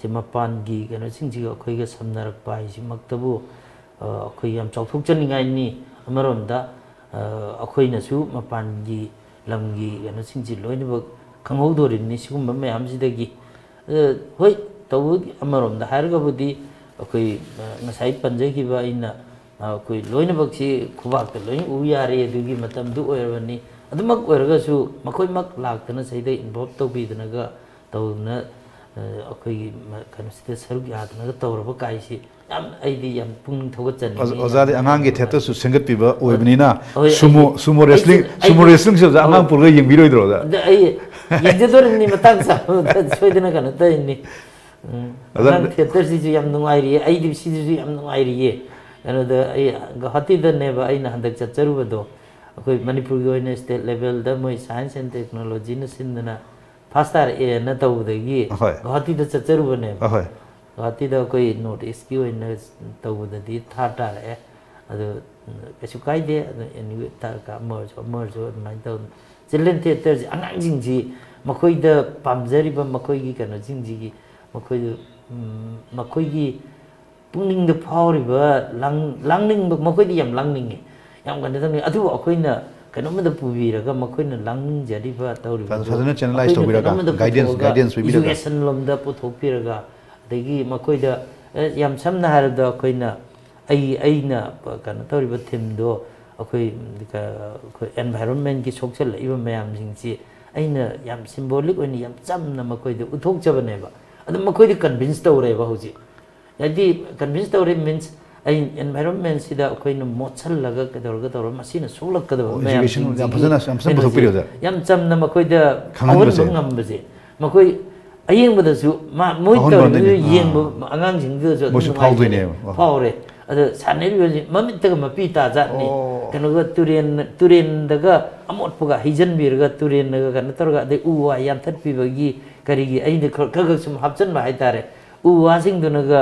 ꯁꯤ ꯃꯄꯥꯟꯒꯤ ꯀꯩꯅꯣꯁꯤꯡꯁꯤꯒ ꯑꯩꯈꯣꯏꯒ ꯁꯝꯅꯔꯛꯄ ꯍꯥꯏꯁꯤꯃꯛꯇꯕꯨ ꯑꯩꯈꯣꯏ ꯌꯥꯝ ꯆꯥꯎꯊꯣꯛꯆꯅꯤꯡꯉꯥꯏꯅꯤ ꯑꯃꯔꯣꯝꯗ ꯑꯩꯈꯣꯏꯅꯁꯨ ꯃꯄꯥꯟꯒꯤ ꯂꯝꯒꯤ ꯀꯩꯅꯣꯁꯤꯡꯁꯤ ꯂꯣꯏꯅꯃꯛ ꯈꯪꯍꯧꯗꯣꯔꯤꯕꯅꯤ ꯁꯤꯒꯨꯝꯕ ꯃꯌꯥꯝꯁꯤꯗꯒꯤ ꯍꯣꯏ ꯇꯧꯕ ꯑꯃꯔꯣꯝꯗ ꯍꯥꯏꯔꯒꯕꯨꯗꯤ ꯑꯩꯈꯣꯏ ꯉꯁꯥꯏ ꯄꯟꯖꯈꯤꯕ ꯑꯩꯅ ꯑꯩꯈꯣꯏ ꯂꯣꯏꯅꯃꯛꯁꯤ ꯈꯨꯕꯥꯛꯇ ꯂꯣꯏꯅ ꯎ ꯌꯥꯔꯦ ꯑꯗꯨꯒꯤ ꯃꯇꯝꯗꯨ ꯑꯣꯏꯔꯕꯅꯤ ꯑꯗꯨꯃꯛ ꯑꯣꯏꯔꯒꯁꯨ ꯃꯈꯣꯏꯃꯛ ꯂꯥꯛꯇꯅ ꯁꯤꯗ ꯏꯟꯚꯣꯜꯞ ꯇꯧꯕꯤꯗꯅꯒ ꯇꯧꯗꯅ ꯑꯩꯈꯣꯏꯒꯤ ꯀꯩꯅꯣꯁꯤꯗ ꯁꯔꯨꯛ ꯌꯥꯗꯅꯒ ꯇꯧꯔꯕ ꯀꯥꯏꯁꯤ ꯌꯥꯝ ꯑꯩꯗꯤ ꯌꯥꯝ ꯄꯨꯛꯅꯤꯡ ꯊꯧꯒꯠꯆꯅꯤꯡꯉꯤ ꯑꯣꯖꯥꯗꯤ ꯑꯉꯥꯡꯒꯤ ꯊꯦꯇꯔꯁꯨ ꯁꯦꯝꯒꯠꯄꯤꯕ ꯑꯣꯏꯕꯅꯤꯅ ꯍꯣꯏ, ꯁꯨꯃꯣ ꯑꯩ- ꯁꯨꯃꯣ ꯔꯦꯁꯂꯤꯡ ꯑꯩꯁꯨ- ꯁꯨꯃꯣ ꯑꯩꯁꯨ- ꯔꯦꯁꯂꯤꯡꯁꯦ ꯑꯣꯖꯥ ꯑꯉꯥꯡ ꯄꯨꯔꯒ ꯌꯦꯡꯕꯤꯔꯣꯏꯗ꯭ꯔꯣ ꯑꯣꯖꯥ ꯑꯗ ꯑꯩ ꯌꯦꯡꯖꯗꯣꯔꯤꯕꯅꯤ ꯃꯇꯥꯡ ꯆꯥꯕꯗ 파스타 예 나타우 되기 가티 더 쩌쩌루 보네 가티 더 거의 노트 스키오 있는 타우더디 타타레 아주 계속 가이데 아니 타가 머저 머저 나이도 질렌테 터지 안앙징지 마코이더 밤저리바 마코이기 가나 징지기 마코이 마코이기 뿡닝더 파워리바 랑 랑닝 마코이디 얌 랑닝이 얌 간데 아주 아코이나 ꯀꯩꯅꯣꯝꯃꯗ ꯄꯨꯕꯤꯔꯒ ꯃꯈꯣꯏꯅ ꯂꯥꯡꯅꯤꯡꯖꯔꯤꯕ ꯇꯧꯔꯤꯕ ꯐꯖꯅ channelize ꯇꯧꯕꯤꯔꯒ, guidance- guidance ꯄꯤꯕꯤꯔꯒ. ꯏꯖꯨꯀꯦꯁꯟ ꯂꯣꯝꯗ ꯄꯨꯊꯣꯛꯄꯤꯔꯒ ꯑꯗꯒꯤ ꯃꯈꯣꯏꯗ ꯑꯦ, ꯌꯥꯝ ꯁꯝꯅ ꯍꯥꯏꯔꯕꯗ ꯑꯩꯈꯣꯏꯅ ꯑꯩ ꯑꯩꯅ ꯄ- ꯀꯩꯅꯣ ꯇꯧꯔꯤꯕ ꯊꯤꯝꯗꯣ ꯑꯩꯈꯣꯏ ꯀ- ꯑꯩꯈꯣꯏ ꯑꯦꯟꯚꯥꯏꯔꯣꯟꯃꯦꯟꯒꯤ ꯁꯣꯛꯆꯜꯂꯛꯏꯕ ꯃꯌꯥꯝꯁꯤꯡꯁꯤ ꯑꯩꯅ ꯌꯥꯝ ꯁꯤꯝꯕꯣꯂꯤꯛ ꯑꯣꯏꯅ ꯌꯥꯝ ꯆꯝꯅ ꯃꯈꯣꯏꯗ ꯎꯠꯊꯣꯛꯆꯕꯅꯦꯕ ꯑꯗꯨ ꯃꯈꯣꯏꯗꯤ ꯀꯟꯚꯤꯟꯁ ꯇꯧꯔꯦꯕ ꯍꯧꯖꯤꯛ ꯍꯥꯏꯗꯤ ꯀꯟꯚꯤꯟꯁ ꯇꯧꯔꯦ ꯃꯤꯟꯁ ai environment sida koi no mochal laga ka dor ga dor ma sina sulak ka dor ma education ya phasana sam sam phasok piriyo da yam cham na ma koi da awon bung ngam ba ji ma koi ayeng ba da su ma moi ta yeng bu angang jing ge jo mo phao de ne phao re. Ada sanel yo ji ma mi ta ma pi ta za ni. Kan ga turen turen da ga amot pu ga hijan bir ga turen ga kan tor ga de u wa yan tat pi ba gi kari gi ai de ka ga sum hapchan ma hai ta re. U wa sing du na ga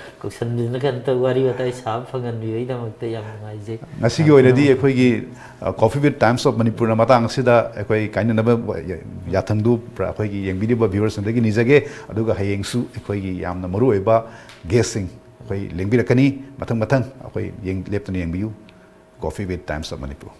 ꯀꯧꯁꯟꯕꯤꯗꯨꯅ ꯀꯩꯅꯣ ꯇꯧ ꯋꯥꯔꯤ ꯋꯥꯇꯥꯏ ꯁꯥꯕ ꯐꯪꯍꯟꯕꯤꯕꯒꯤꯗꯃꯛꯇ ꯌꯥꯝ ꯅꯨꯡꯉꯥꯏꯖꯩ ꯉꯁꯤꯒꯤ ꯑꯣꯏꯅꯗꯤ ꯑꯩꯈꯣꯏꯒꯤ ꯀꯣꯐꯤ ꯋꯤꯠ ꯇꯥꯏꯝꯁ ꯑꯣꯐ ꯃꯅꯤꯄꯨꯔꯅ ꯃꯇꯥꯡ ꯑꯁꯤꯗ ꯑꯩꯈꯣꯏ ꯀꯥꯏꯅꯅꯕ ꯌꯥꯊꯪꯗꯨ ꯄꯨꯔꯥ ꯑꯩꯈꯣꯏꯒꯤ ꯌꯦꯡꯕꯤꯔꯤꯕ ꯚ꯭ꯌꯨꯋꯔꯁꯤꯡꯗꯒꯤ ꯅꯤꯖꯒꯦ ꯑꯗꯨꯒ ꯍꯌꯦꯡꯁꯨ ꯑꯩꯈꯣꯏꯒꯤ ꯌꯥꯝꯅ ꯃꯔꯨꯑꯣꯏꯕ ꯒꯦꯁꯁꯤꯡ ꯑꯩꯈꯣꯏ ꯂꯦꯡꯕꯤꯔꯛꯀꯅꯤ ꯃꯊꯪ ꯃꯊꯪ ꯑꯩꯈꯣꯏ ꯌꯦꯡ- ꯂꯦꯞꯇꯅ ꯌꯦꯡꯕꯤꯌꯨ coffee with times of Manipur